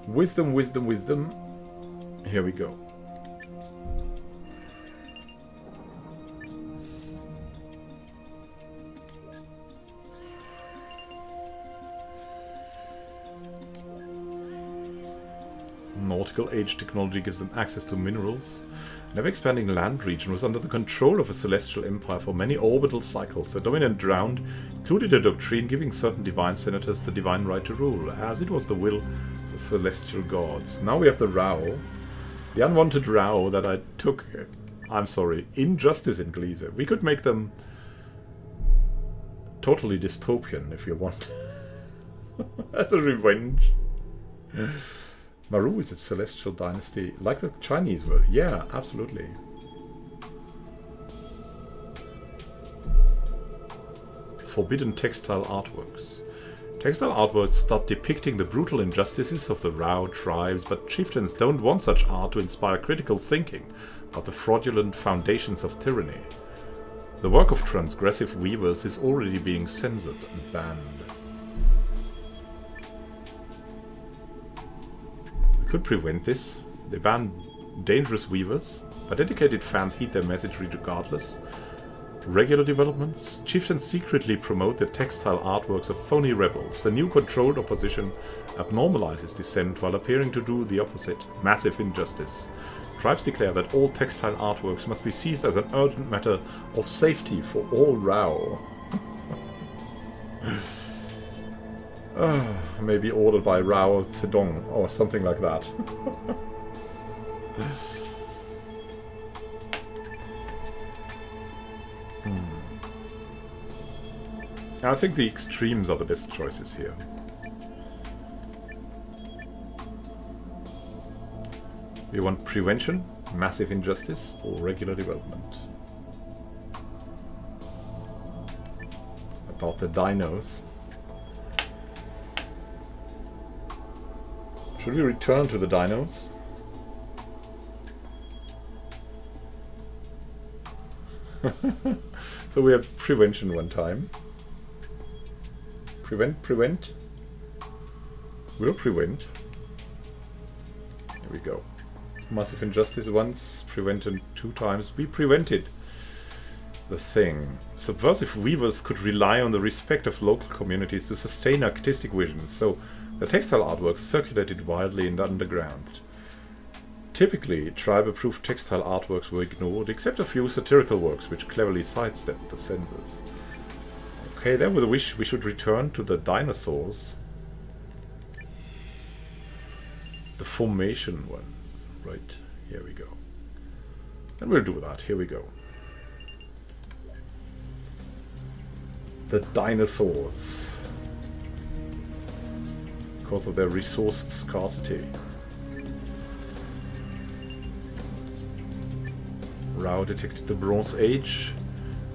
Wisdom, wisdom, wisdom. Here we go. Nautical age technology gives them access to minerals. An ever-expanding land region was under the control of a celestial empire for many orbital cycles. The dominant drowned included a doctrine giving certain divine senators the divine right to rule, as it was the will of the celestial gods. Now we have the Rao. The unwanted Rao that I took... I'm sorry, injustice in Gliese. We could make them totally dystopian if you want. As a revenge. Maru is a celestial dynasty, like the Chinese were. Yeah, absolutely. Forbidden textile artworks. Textile artworks start depicting the brutal injustices of the Rao tribes, but chieftains don't want such art to inspire critical thinking of the fraudulent foundations of tyranny. The work of transgressive weavers is already being censored and banned. Could prevent this. They ban dangerous weavers, but dedicated fans heed their message regardless. Regular developments. Chieftains secretly promote the textile artworks of phony rebels. The new controlled opposition abnormalizes dissent while appearing to do the opposite. Massive injustice. Tribes declare that all textile artworks must be seized as an urgent matter of safety for all Rao. Uh, maybe ordered by Rao Zedong or something like that. hmm. I think the extremes are the best choices here. We want prevention, massive injustice, or regular development. about the dinos. Should we return to the dinos? so we have prevention one time. Prevent, prevent. Will prevent. Here we go. Massive injustice once, prevented two times. We prevented the thing. Subversive weavers could rely on the respect of local communities to sustain artistic visions, so the textile artworks circulated widely in the underground. Typically, tribe-approved textile artworks were ignored, except a few satirical works which cleverly sidestepped the censors. Okay, then with a wish we should return to the dinosaurs. The formation ones. Right, here we go. And we'll do that, here we go. The dinosaurs. Because of their resource scarcity. Rao detected the Bronze Age.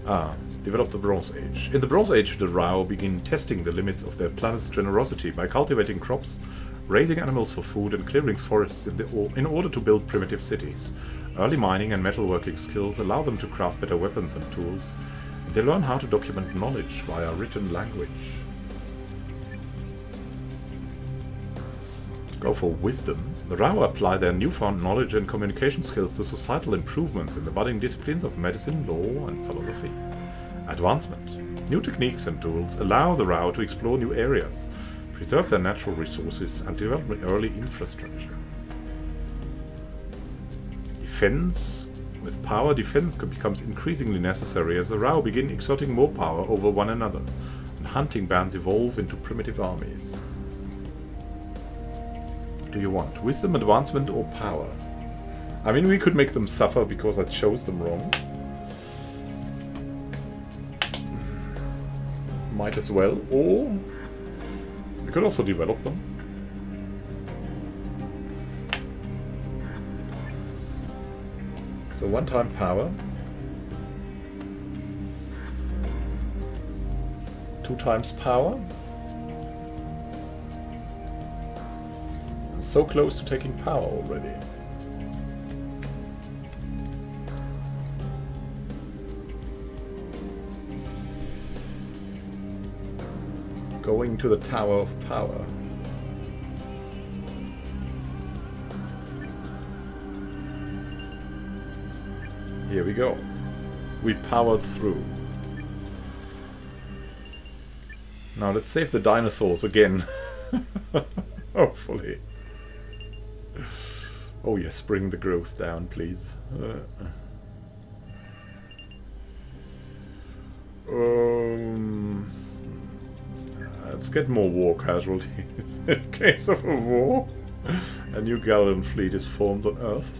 Ah, developed the Bronze Age. In the Bronze Age, the Rao begin testing the limits of their planet's generosity by cultivating crops, raising animals for food, and clearing forests in, in order to build primitive cities. Early mining and metalworking skills allow them to craft better weapons and tools. They learn how to document knowledge via written language. Go for wisdom. The Rao apply their newfound knowledge and communication skills to societal improvements in the budding disciplines of medicine, law, and philosophy. Advancement. New techniques and tools allow the Rao to explore new areas, preserve their natural resources, and develop early infrastructure. Defense. With power, defense becomes increasingly necessary as the Rao begin exerting more power over one another, and hunting bands evolve into primitive armies do you want? Wisdom, advancement, or power? I mean, we could make them suffer because I chose them wrong. Might as well. Or we could also develop them. So one time power. Two times power. So close to taking power already. Going to the Tower of Power. Here we go. We powered through. Now let's save the dinosaurs again. Hopefully. Oh yes, bring the growth down, please. Uh, um, let's get more war casualties. In case of a war, a new galleon fleet is formed on Earth.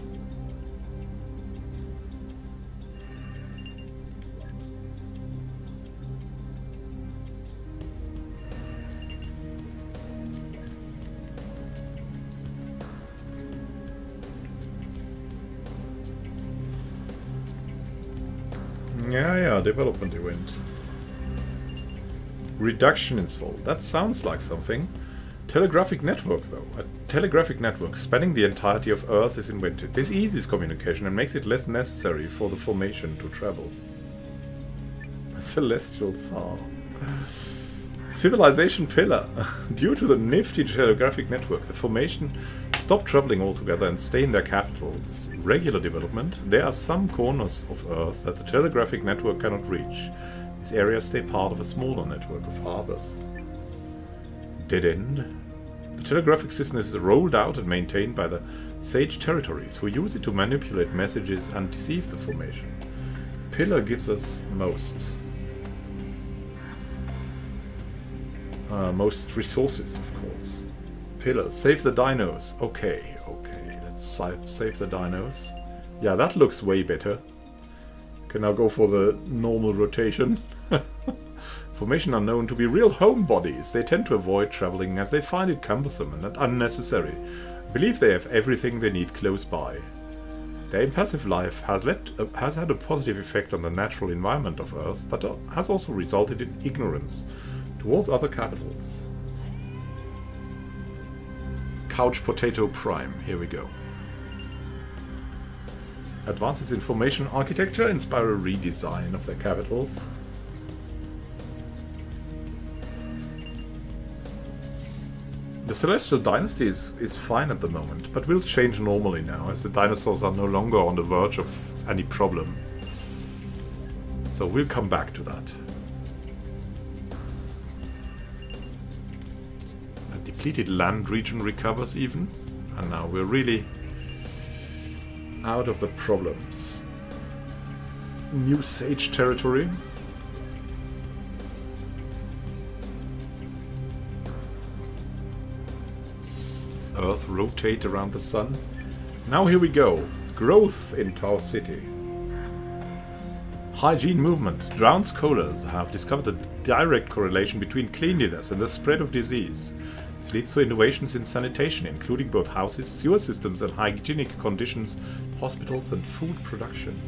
Development event. Reduction in Sol. That sounds like something. Telegraphic network, though. A telegraphic network spanning the entirety of Earth is invented. This eases communication and makes it less necessary for the formation to travel. A celestial Tsar. Civilization pillar. Due to the nifty telegraphic network, the formation stop traveling altogether and stay in their capitals. Regular development, there are some corners of Earth that the telegraphic network cannot reach. These areas stay part of a smaller network of harbors. Dead end. The telegraphic system is rolled out and maintained by the Sage territories, who use it to manipulate messages and deceive the formation. Pillar gives us most. Uh, most resources, of course pillars. Save the dinos. Okay, okay. Let's save the dinos. Yeah, that looks way better. Can now go for the normal rotation. Formation are known to be real home bodies. They tend to avoid traveling as they find it cumbersome and unnecessary. Believe they have everything they need close by. Their impassive life has, led, uh, has had a positive effect on the natural environment of Earth, but uh, has also resulted in ignorance towards other capitals. Couch Potato Prime, here we go. Advances in information architecture inspire a redesign of their capitals. The Celestial Dynasty is, is fine at the moment, but will change normally now, as the dinosaurs are no longer on the verge of any problem. So we'll come back to that. A depleted land region recovers even, and now we're really out of the problems. New Sage territory. Earth rotate around the sun. Now here we go. Growth in Tau Ceti. Hygiene movement. Drowned scholars have discovered a direct correlation between cleanliness and the spread of disease. This leads to innovations in sanitation, including both houses, sewer systems, and hygienic conditions, hospitals, and food production.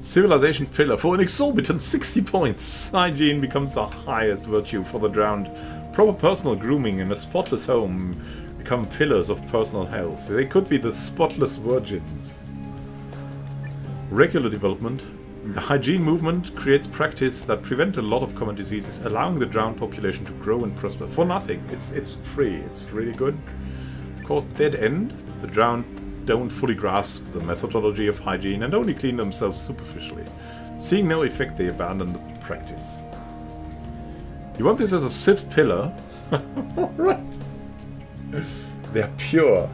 Civilization pillar for an exorbitant 60 points. Hygiene becomes the highest virtue for the drowned. Proper personal grooming and a spotless home become pillars of personal health. They could be the spotless virgins. Regular development. The hygiene movement creates practice that prevent a lot of common diseases, allowing the drowned population to grow and prosper for nothing. It's it's free. It's really good. Of course, dead end. The drowned don't fully grasp the methodology of hygiene and only clean themselves superficially. Seeing no effect, they abandon the practice. You want this as a sixth pillar? Alright. They're pure.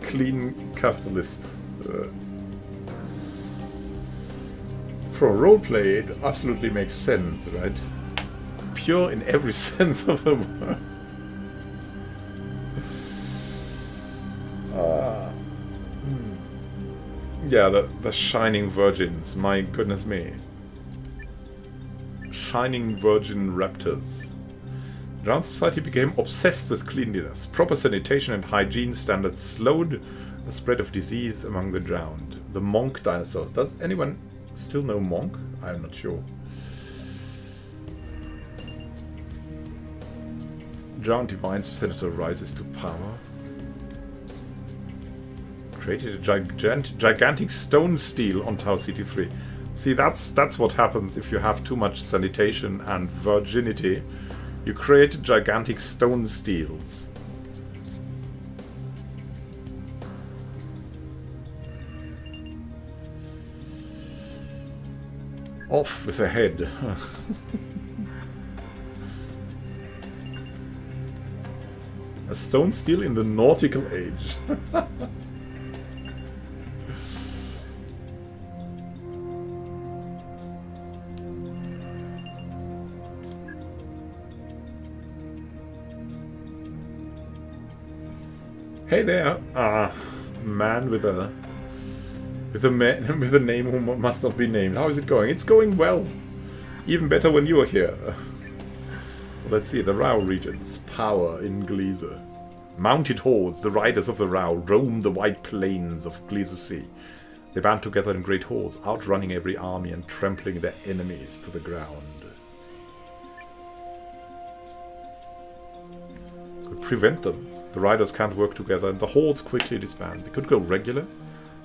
Clean capitalist. Uh, a roleplay, it absolutely makes sense, right? Pure in every sense of the word. Uh, hmm. Yeah, the, the Shining Virgins, my goodness me. Shining Virgin Raptors. Drowned society became obsessed with cleanliness. Proper sanitation and hygiene standards slowed the spread of disease among the drowned. The monk dinosaurs. Does anyone still no monk? I'm not sure. Drowned divine senator rises to power created a gigant, gigantic stone stele on Tau Ceti 3. See, that's that's what happens if you have too much sanitation and virginity. You create gigantic stone steles. Off with the head. A stone stele in the nautical age. Hey there, ah, man with a a man with a name who must not be named. How is it going? It's going well. Even better when you are here. Let's see, the Rao regions. Power in Gliese. Mounted hordes, the riders of the Rao, roam the white plains of Gliese C. They band together in great hordes, outrunning every army and trampling their enemies to the ground. Could prevent them the riders can't work together and the hordes quickly disband. We could go regular.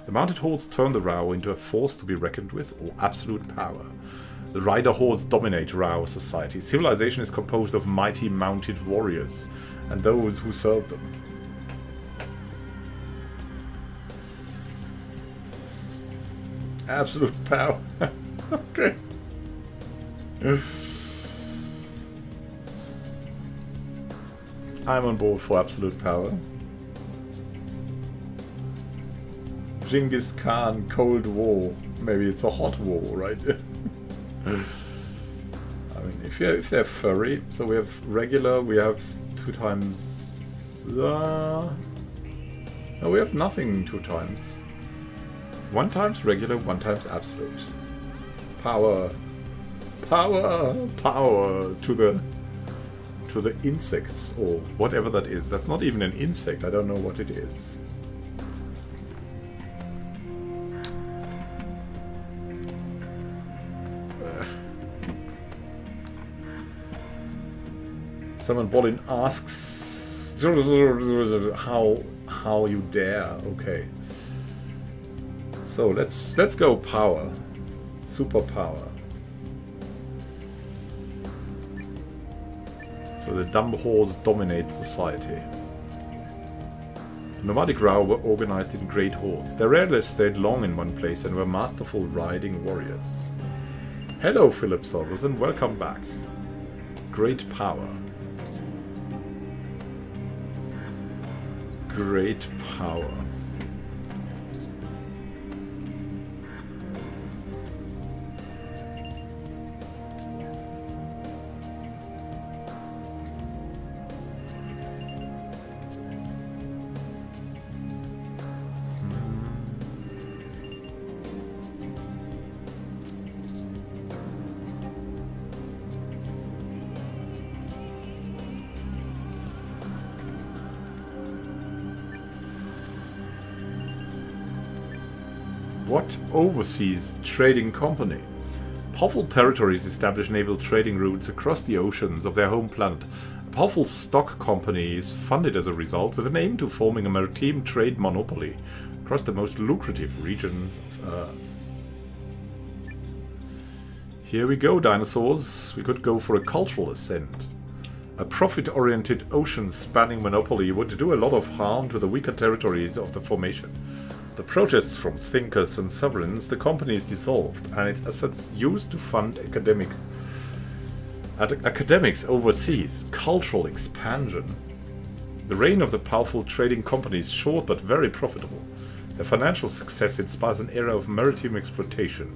The mounted hordes turn the Rao into a force to be reckoned with or absolute power. The rider hordes dominate Rao society. Civilization is composed of mighty mounted warriors and those who serve them. Absolute power. okay. I'm on board for absolute power. Genghis Khan, Cold War. Maybe it's a hot war, right? I mean, if, you if they're furry, so we have regular, we have two times... Uh, no, we have nothing two times. One times regular, one times absolute. Power. Power. Power to the to the insects or whatever that is. That's not even an insect. I don't know what it is. Someone Bolin asks how how you dare. Okay. So let's let's go power. Superpower. So the dumb horse dominates society. The nomadic Rao were organized in great hordes. They rarely stayed long in one place and were masterful riding warriors. Hello, Philip Solvers, and welcome back. Great power. Great power. Overseas trading company? Powerful territories establish naval trading routes across the oceans of their home planet. A powerful stock company is funded as a result with an aim to forming a maritime trade monopoly across the most lucrative regions of Earth. Here we go, dinosaurs. We could go for a cultural ascent. A profit-oriented ocean-spanning monopoly would do a lot of harm to the weaker territories of the formation. The protests from thinkers and sovereigns, the company is dissolved and its assets used to fund academic academics overseas, cultural expansion. The reign of the powerful trading company is short but very profitable. Their financial success inspires an era of maritime exploitation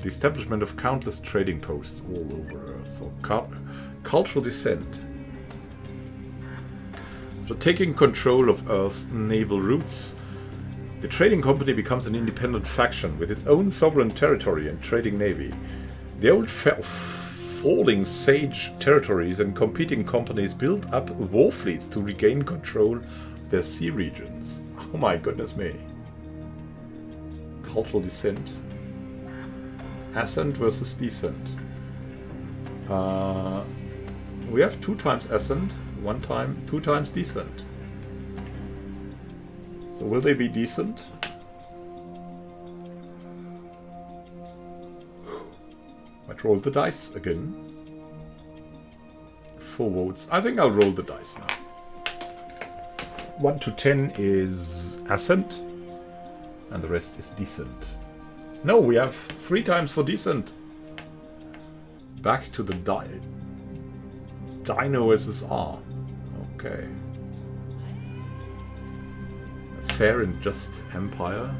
the establishment of countless trading posts all over Earth, or cu cultural descent. For taking control of Earth's naval routes, the trading company becomes an independent faction with its own sovereign territory and trading navy. The old falling sage territories and competing companies built up war fleets to regain control of their sea regions. Oh my goodness me. Cultural descent. Ascent versus descent. Uh, we have two times ascent, one time, two times descent. Will they be decent? Might roll the dice again. Four votes. I think I'll roll the dice now. 1 to 10 is ascent. And the rest is decent. No, we have three times for decent. Back to the di Dino SSR. Okay fair and just empire.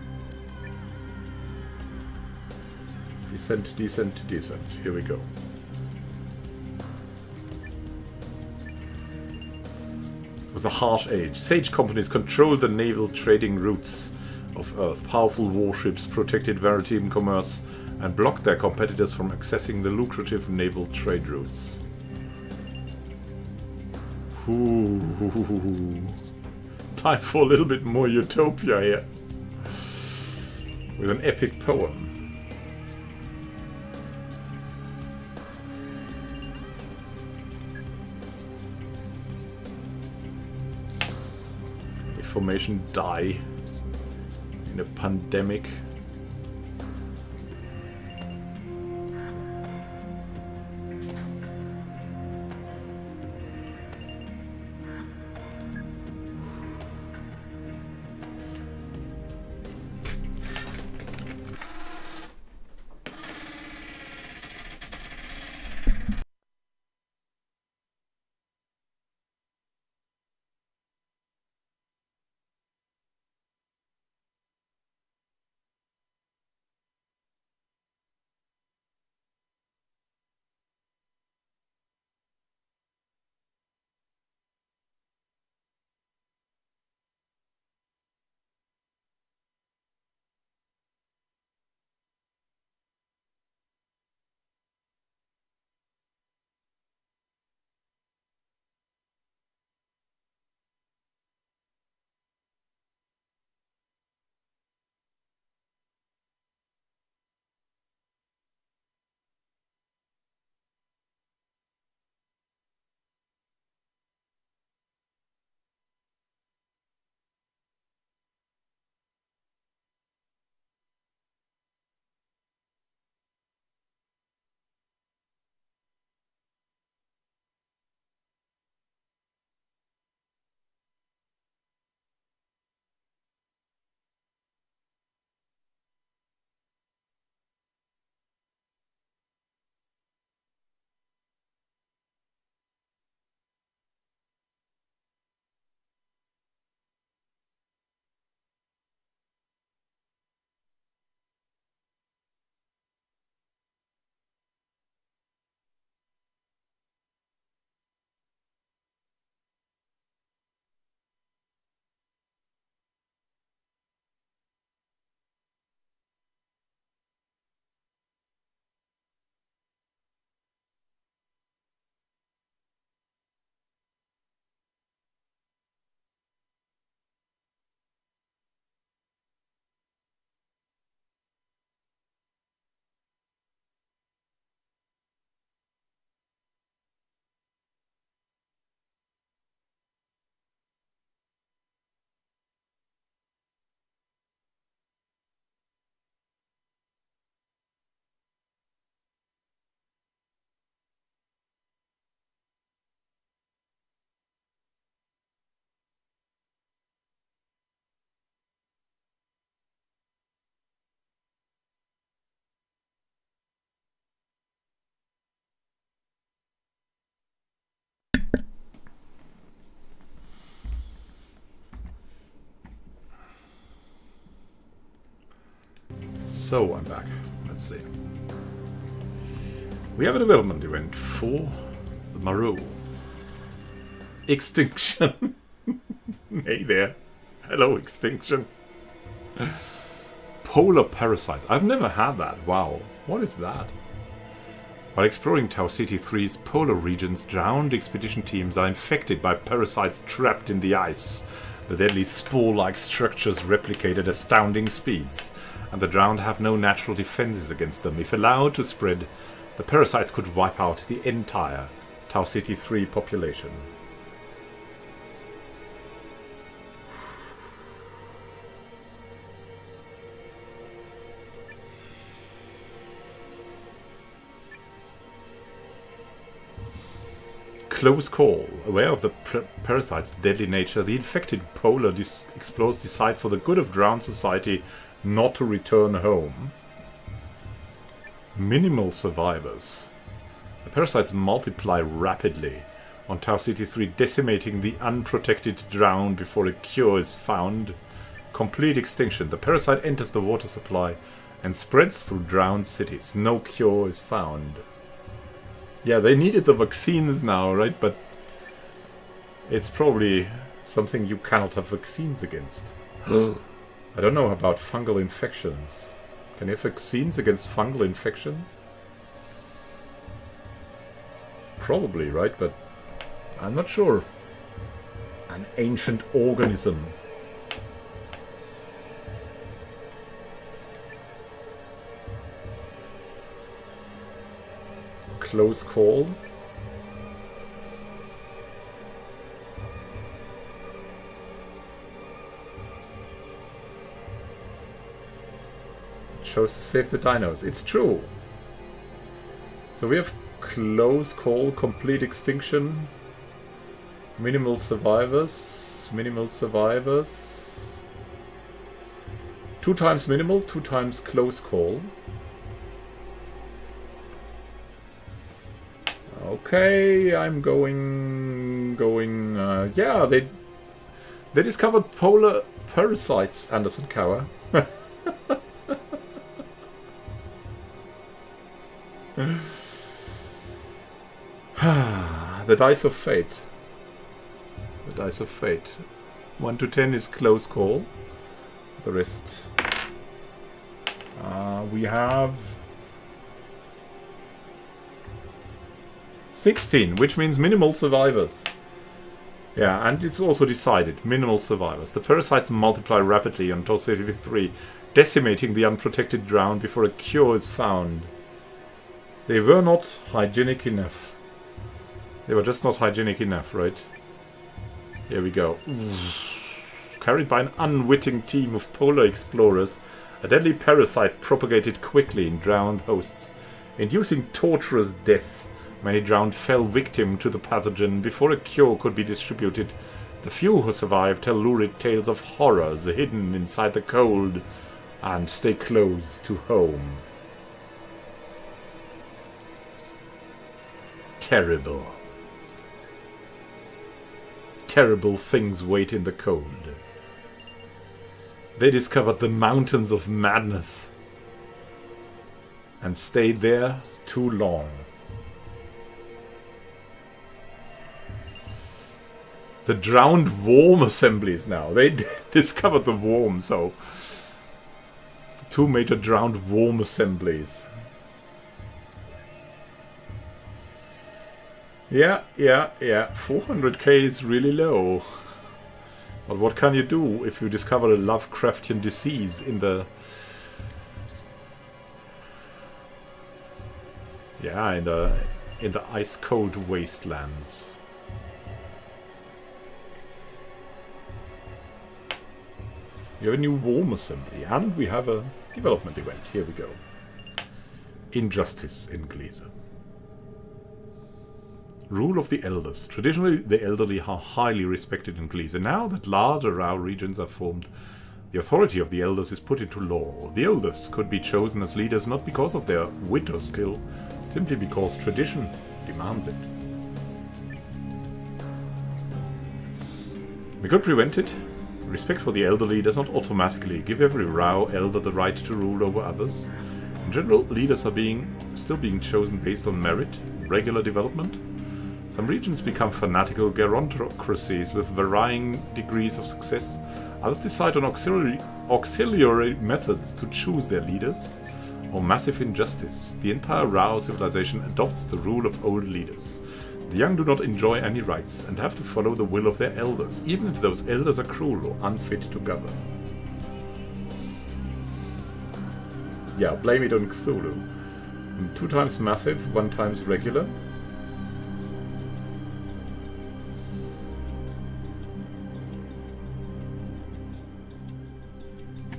Descent, descent, descent. Here we go. It was a harsh age. Sage companies controlled the naval trading routes of Earth. Powerful warships protected maritime commerce and blocked their competitors from accessing the lucrative naval trade routes. Ooh. Time for a little bit more utopia here. With an epic poem. Information die in a pandemic. So, I'm back. Let's see. We have a development event for the Marrow. Extinction. hey there. Hello, Extinction. Polar parasites. I've never had that. Wow. What is that? While exploring Tau Ceti 3's polar regions, drowned expedition teams are infected by parasites trapped in the ice. The deadly spore-like structures replicate at astounding speeds, and the drowned have no natural defenses against them. If allowed to spread, the parasites could wipe out the entire Tau Ceti 3 population. Close call. Aware of the parasite's deadly nature, the infected polar explorers decide for the good of drowned society not to return home. Minimal survivors. The parasites multiply rapidly on Tau Ceti 3, decimating the unprotected drowned before a cure is found. Complete extinction. The parasite enters the water supply and spreads through drowned cities. No cure is found. Yeah, they needed the vaccines now, right? But it's probably something you cannot have vaccines against. I don't know about fungal infections. Can you have vaccines against fungal infections? Probably, right? But I'm not sure. An ancient organism. Close call. Chose to save the dinos. It's true. So we have close call, complete extinction, minimal survivors, minimal survivors. Two times minimal, two times close call. Okay, I'm going, going, uh, yeah, they, they discovered polar parasites, Anderson Cower. the dice of fate. The dice of fate. 1 to 10 is close call. The rest. Uh, we have 16, which means minimal survivors. Yeah, and it's also decided, minimal survivors. The parasites multiply rapidly on Tau Ceti 3, decimating the unprotected drowned before a cure is found. They were not hygienic enough. They were just not hygienic enough, right? Here we go. Carried by an unwitting team of polar explorers, a deadly parasite propagated quickly in drowned hosts, inducing torturous death. Many drowned fell victim to the pathogen before a cure could be distributed. The few who survived tell lurid tales of horrors hidden inside the cold and stay close to home. Terrible. Terrible things wait in the cold. They discovered the mountains of madness and stayed there too long. The drowned worm assemblies now. They discovered the worm, so... Two major drowned worm assemblies. Yeah, yeah, yeah. 400k is really low. But what can you do if you discover a Lovecraftian disease in the... Yeah, in the, in the ice-cold wastelands. We have a new worm assembly, and we have a development event. Here we go. Injustice in Gliese. Rule of the Elders. Traditionally, the elderly are highly respected in Gliese. Now that larger Rao regions are formed, the authority of the Elders is put into law. The Elders could be chosen as leaders not because of their wit or skill, simply because tradition demands it. We could prevent it. Respect for the elderly does not automatically give every Rao elder the right to rule over others. In general, leaders are being still being chosen based on merit, regular development. Some regions become fanatical gerontocracies with varying degrees of success. Others decide on auxiliary, auxiliary methods to choose their leaders. Or massive injustice. The entire Rao civilization adopts the rule of old leaders. The young do not enjoy any rights and have to follow the will of their elders, even if those elders are cruel or unfit to govern. Yeah, blame it on Cthulhu. Two times massive, one times regular.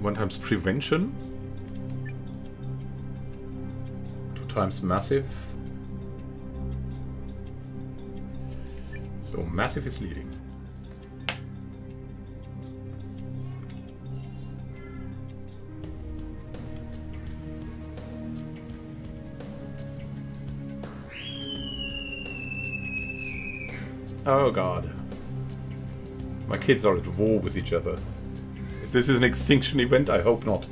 One times prevention. Two times massive. So massive is leading. Oh god. My kids are at war with each other. This is an extinction event? I hope not.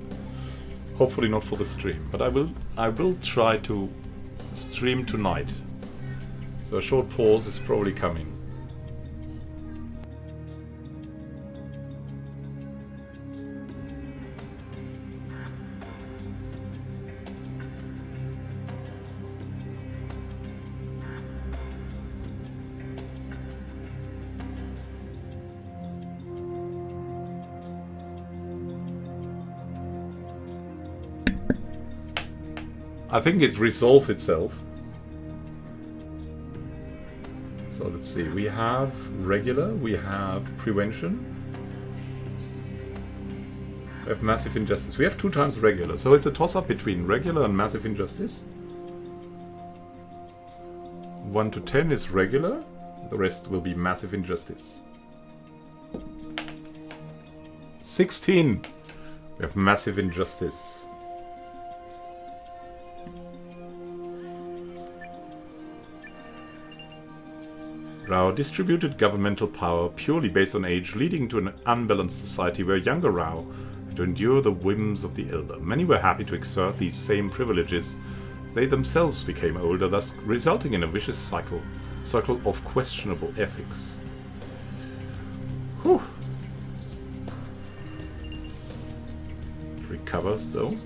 Hopefully not for the stream. But I will I will try to stream tonight. So a short pause is probably coming. I think it resolves itself. So let's see, we have regular, we have prevention. We have massive injustice. We have two times regular, so it's a toss-up between regular and massive injustice. 1 to 10 is regular, the rest will be massive injustice. 16! We have massive injustice. Distributed governmental power purely based on age, leading to an unbalanced society where younger Rao had to endure the whims of the elder. Many were happy to exert these same privileges as they themselves became older, thus resulting in a vicious cycle, cycle of questionable ethics. Whew. recovers though.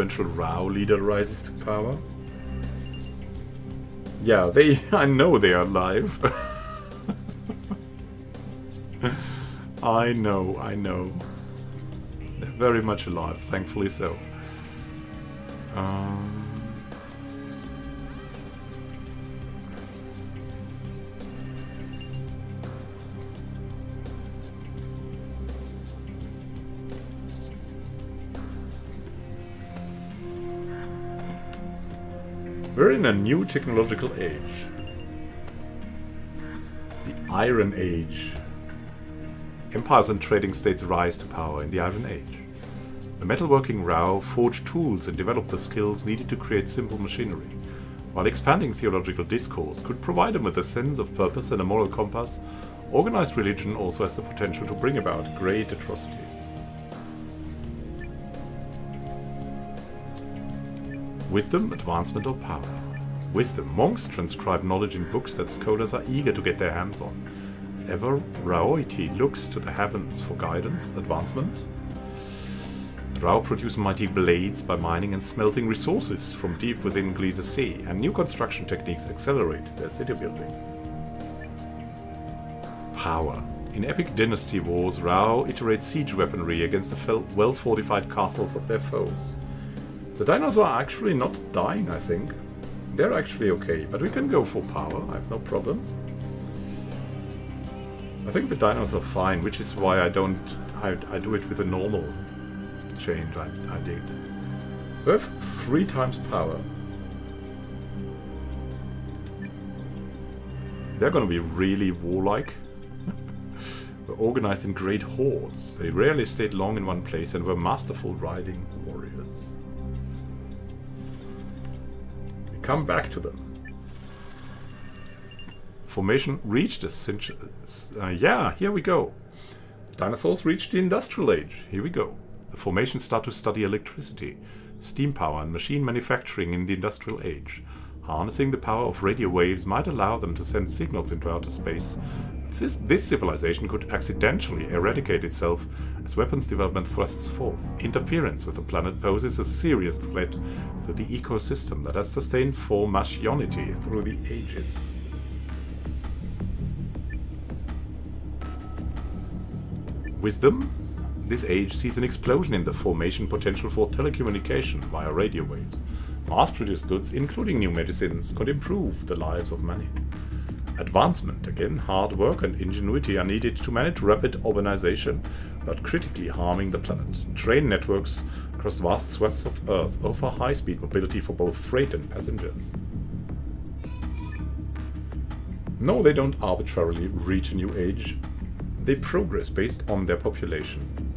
Influential Rao leader rises to power. Yeah, they. I know they are alive. I know, I know. They're very much alive, thankfully so. A new technological age. The Iron Age. Empires and trading states rise to power in the Iron Age. The metalworking Rao forged tools and developed the skills needed to create simple machinery, while expanding theological discourse could provide them with a sense of purpose and a moral compass. Organized religion also has the potential to bring about great atrocities. Wisdom, advancement, or power. Wisdom. Monks transcribe knowledge in books that scholars are eager to get their hands on. As ever, Raoity looks to the heavens for guidance, advancement. Rao produce mighty blades by mining and smelting resources from deep within Gliese C, and new construction techniques accelerate their city building. Power. In epic dynasty wars, Rao iterate siege weaponry against the well-fortified castles of their foes. The dinosaurs are actually not dying, I think. They're actually okay, but we can go for power, I have no problem. I think the dinos are fine, which is why I don't... I, I do it with a normal change I, I did. So I have three times power. They're gonna be really warlike. were organized in great hordes. They rarely stayed long in one place and were masterful riding warriors. Come back to them. Formation reached a uh, yeah, here we go. Dinosaurs reached the industrial age. Here we go. The formation start to study electricity, steam power and machine manufacturing in the industrial age. Harnessing the power of radio waves might allow them to send signals into outer space. This, this civilization could accidentally eradicate itself as weapons development thrusts forth. Interference with the planet poses a serious threat to the ecosystem that has sustained formationity through the ages. Wisdom? This age sees an explosion in the formation potential for telecommunication via radio waves. Mass-produced goods, including new medicines, could improve the lives of many. Advancement, again, hard work and ingenuity are needed to manage rapid urbanization without critically harming the planet. Train networks across vast swaths of Earth offer high-speed mobility for both freight and passengers. No, they don't arbitrarily reach a new age. They progress based on their population.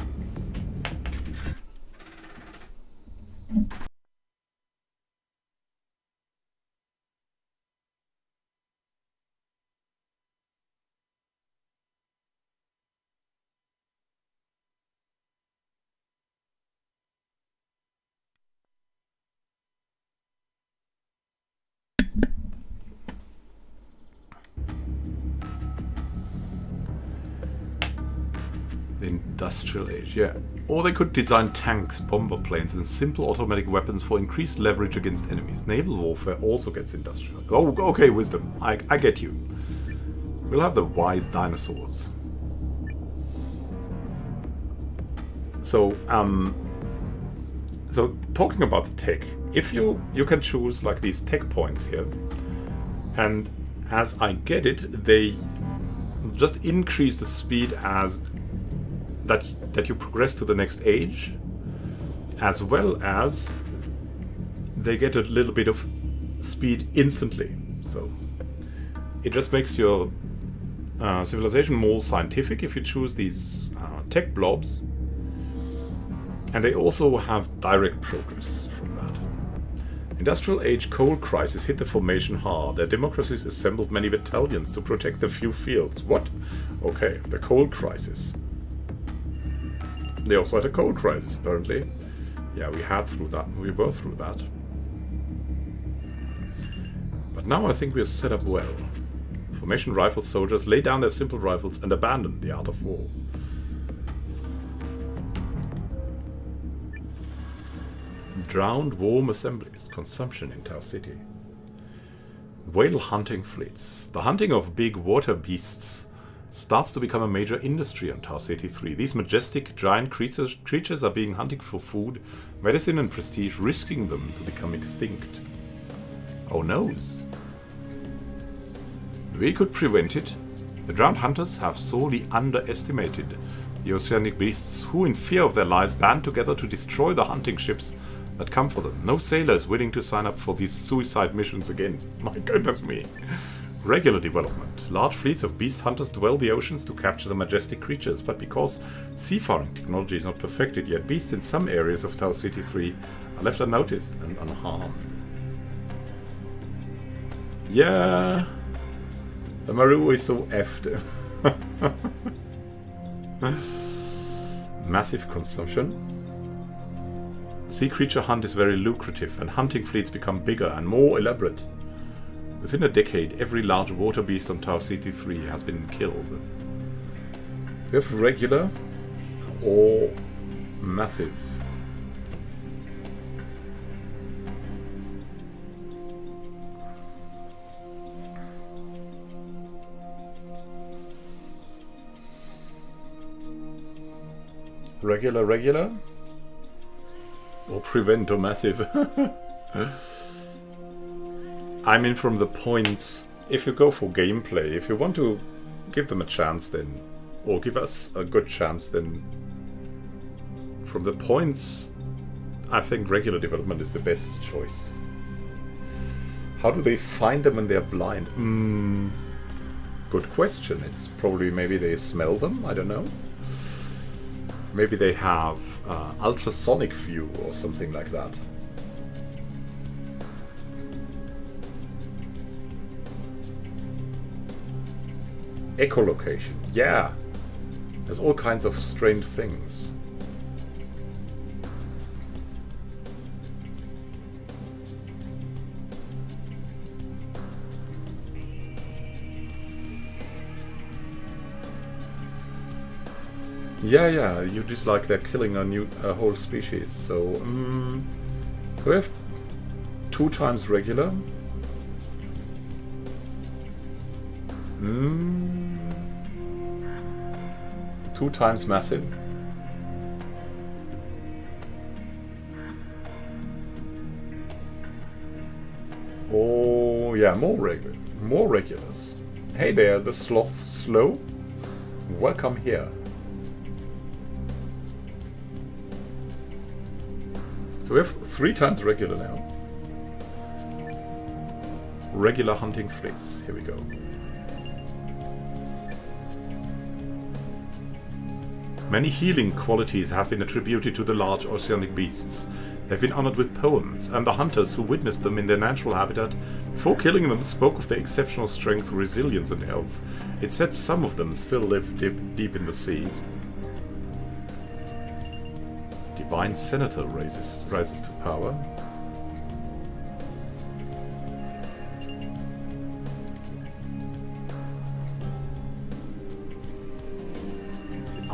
Industrial age, yeah. Or they could design tanks, bomber planes, and simple automatic weapons for increased leverage against enemies. Naval warfare also gets industrial. Oh, okay, wisdom. I, I get you. We'll have the wise dinosaurs. So, um, so talking about the tech, if you you can choose like these tech points here, and as I get it, they just increase the speed as that that you progress to the next age, as well as they get a little bit of speed instantly. So it just makes your uh, civilization more scientific if you choose these uh, tech blobs. And they also have direct progress from that. Industrial age coal crisis hit the formation hard. Their democracies assembled many battalions to protect the few fields. What? Okay, the coal crisis. They also had a coal crisis, apparently. Yeah, we had through that. We were through that. But now I think we are set up well. Formation rifle soldiers lay down their simple rifles and abandon the art of war. Drowned warm assemblies. Consumption in Tau Ceti. Whale hunting fleets. The hunting of big water beasts starts to become a major industry on Tau Ceti 3. These majestic giant creatures, creatures are being hunted for food, medicine and prestige, risking them to become extinct. Oh noes. We could prevent it. The drowned hunters have sorely underestimated the oceanic beasts who, in fear of their lives, band together to destroy the hunting ships that come for them. No sailor is willing to sign up for these suicide missions again. My goodness me. Regular development. Large fleets of beast hunters dwell the oceans to capture the majestic creatures, but because seafaring technology is not perfected yet, beasts in some areas of Tau Ceti 3 are left unnoticed and unharmed. Yeah, the Maru is so effed. Massive consumption. Sea creature hunt is very lucrative, and hunting fleets become bigger and more elaborate. Within a decade, every large water beast on Tau Ceti 3 has been killed. Have regular or massive. Regular, regular? Or prevent or massive? I mean, from the points, if you go for gameplay, if you want to give them a chance, then, or give us a good chance, then from the points, I think regular development is the best choice. How do they find them when they're blind? Mm, good question. It's probably maybe they smell them, I don't know. Maybe they have uh, ultrasonic view or something like that. Echolocation. Yeah. There's all kinds of strange things. Yeah, yeah, you dislike they're killing a new a whole species. So, um, so we have two times regular. Mm, two times massive. Oh, yeah, more regular, more regulars. Hey there, the sloth slow. Welcome here. So we have three times regular now. Regular hunting fleece. Here we go. Many healing qualities have been attributed to the large oceanic beasts. They've been honored with poems, and the hunters who witnessed them in their natural habitat before killing them spoke of their exceptional strength, resilience, and health. It's said some of them still live deep, deep in the seas. Divine Senator rises, rises to power.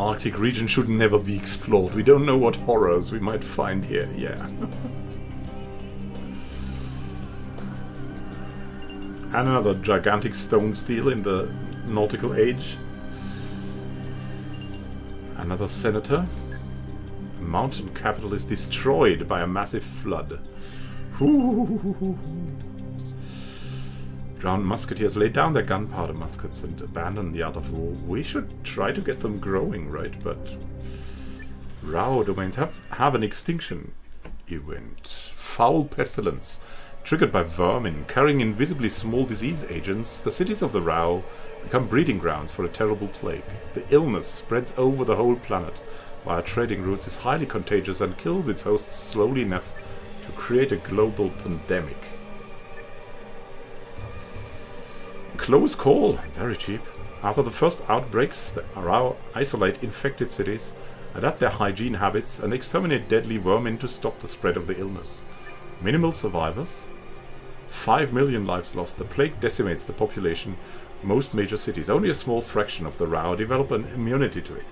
Arctic region should never be explored. We don't know what horrors we might find here. Yeah. and another gigantic stone stele in the nautical age. Another senator mountain capital is destroyed by a massive flood. Drowned musketeers lay down their gunpowder muskets and abandon the art of war. We should try to get them growing, right? But Rao domains have, have an extinction event. Foul pestilence. Triggered by vermin carrying invisibly small disease agents, the cities of the Rao become breeding grounds for a terrible plague. The illness spreads over the whole planet, while trading routes is highly contagious and kills its hosts slowly enough to create a global pandemic. Close call, very cheap. After the first outbreaks, the Arao isolate infected cities, adapt their hygiene habits, and exterminate deadly vermin to stop the spread of the illness. Minimal survivors. 5 million lives lost. The plague decimates the population. Most major cities. Only a small fraction of the Rao develop an immunity to it.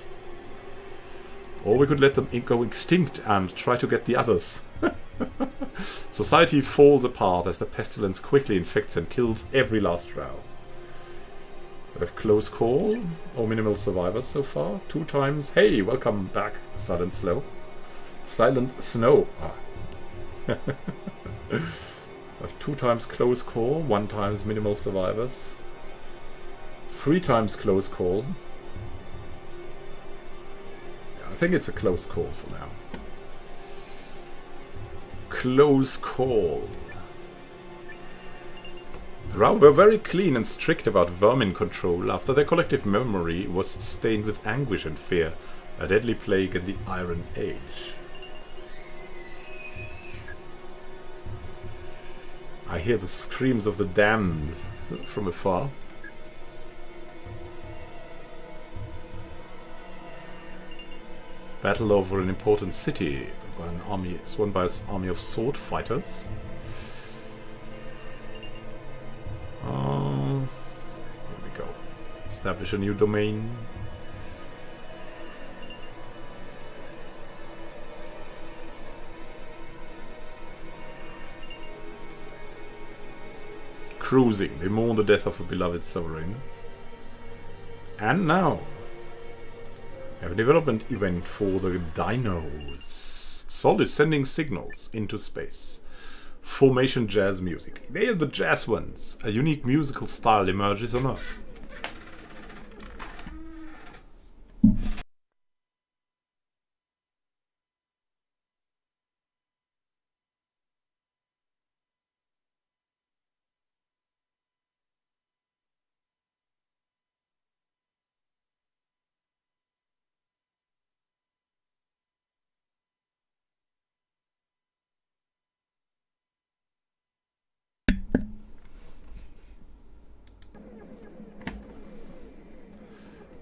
Or we could let them go extinct and try to get the others. Society falls apart as the pestilence quickly infects and kills every last Rao. We have close call or minimal survivors so far. Two times. Hey, welcome back, Silent Slow. Silent Snow. Ah. have two times close call, one times minimal survivors. Three times close call. I think it's a close call for now. Close call. The Rao were very clean and strict about vermin control after their collective memory was stained with anguish and fear, a deadly plague in the Iron Age. I hear the screams of the damned from afar. Battle over an important city an army is won by an army of sword fighters. Uh, here we go. Establish a new domain. Cruising. They mourn the death of a beloved sovereign. And now, have a development event for the dinos. Sol is sending signals into space. Formation jazz music. They are the jazz ones. A unique musical style emerges on Earth.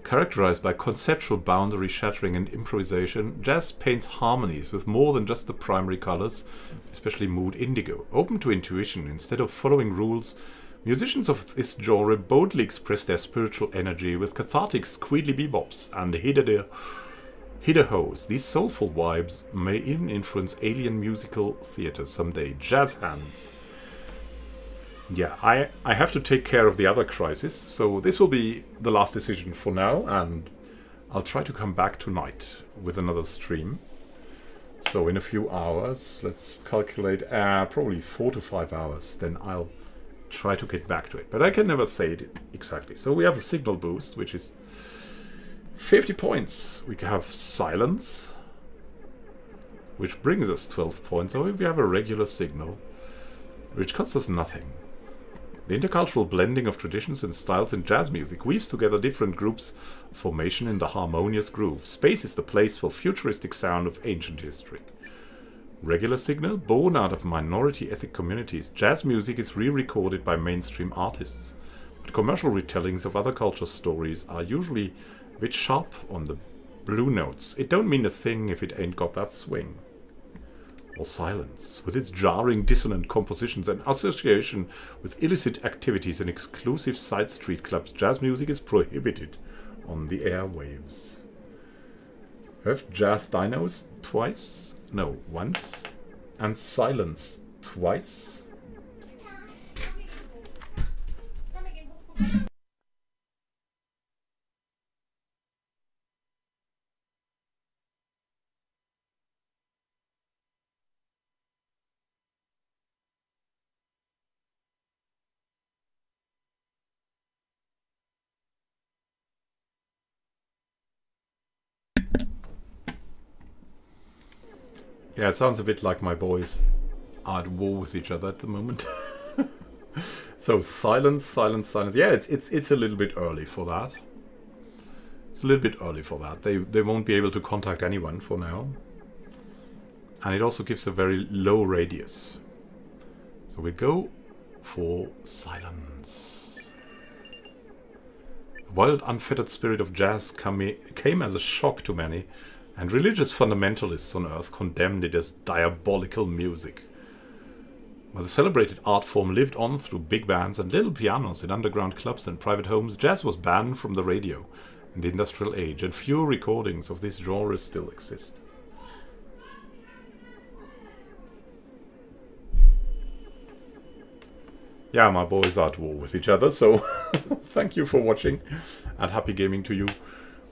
Characterized by conceptual boundary shattering and improvisation, jazz paints harmonies with more than just the primary colors, especially mood indigo. Open to intuition instead of following rules, musicians of this genre boldly express their spiritual energy with cathartic squeedly bebops and hidder hidderhoes. These soulful vibes may even influence alien musical theater someday. Jazz hands. Yeah, I, I have to take care of the other crisis, so this will be the last decision for now, and I'll try to come back tonight with another stream. So in a few hours, let's calculate, uh, probably four to five hours, then I'll try to get back to it. But I can never say it exactly. So we have a signal boost, which is 50 points. We have silence, which brings us 12 points. Or we have a regular signal, which costs us nothing. The intercultural blending of traditions and styles in jazz music weaves together different groups formation in the harmonious groove. Space is the place for futuristic sound of ancient history. Regular signal, born out of minority ethnic communities, jazz music is re-recorded by mainstream artists. But commercial retellings of other cultures' stories are usually a bit sharp on the blue notes. It don't mean a thing if it ain't got that swing or silence, with its jarring dissonant compositions and association with illicit activities and exclusive side street clubs, jazz music is prohibited on the airwaves. Have jazz dinos twice? No, once. And silence twice? Yeah, it sounds a bit like my boys are at war with each other at the moment. so silence, silence, silence. Yeah, it's it's it's a little bit early for that. It's a little bit early for that. They they won't be able to contact anyone for now. And it also gives a very low radius. So we go for silence. The wild, unfettered spirit of jazz came as a shock to many and religious fundamentalists on earth condemned it as diabolical music. While the celebrated art form lived on through big bands and little pianos in underground clubs and private homes, jazz was banned from the radio in the industrial age, and few recordings of this genre still exist. Yeah, my boys are at war with each other, so thank you for watching and happy gaming to you.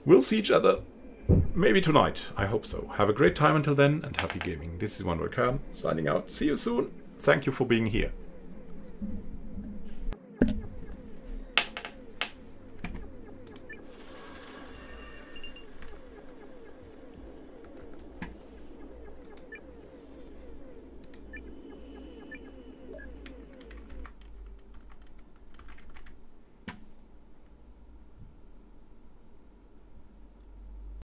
We'll see each other Maybe tonight. I hope so. Have a great time until then and happy gaming. This is One Khan signing out. See you soon. Thank you for being here.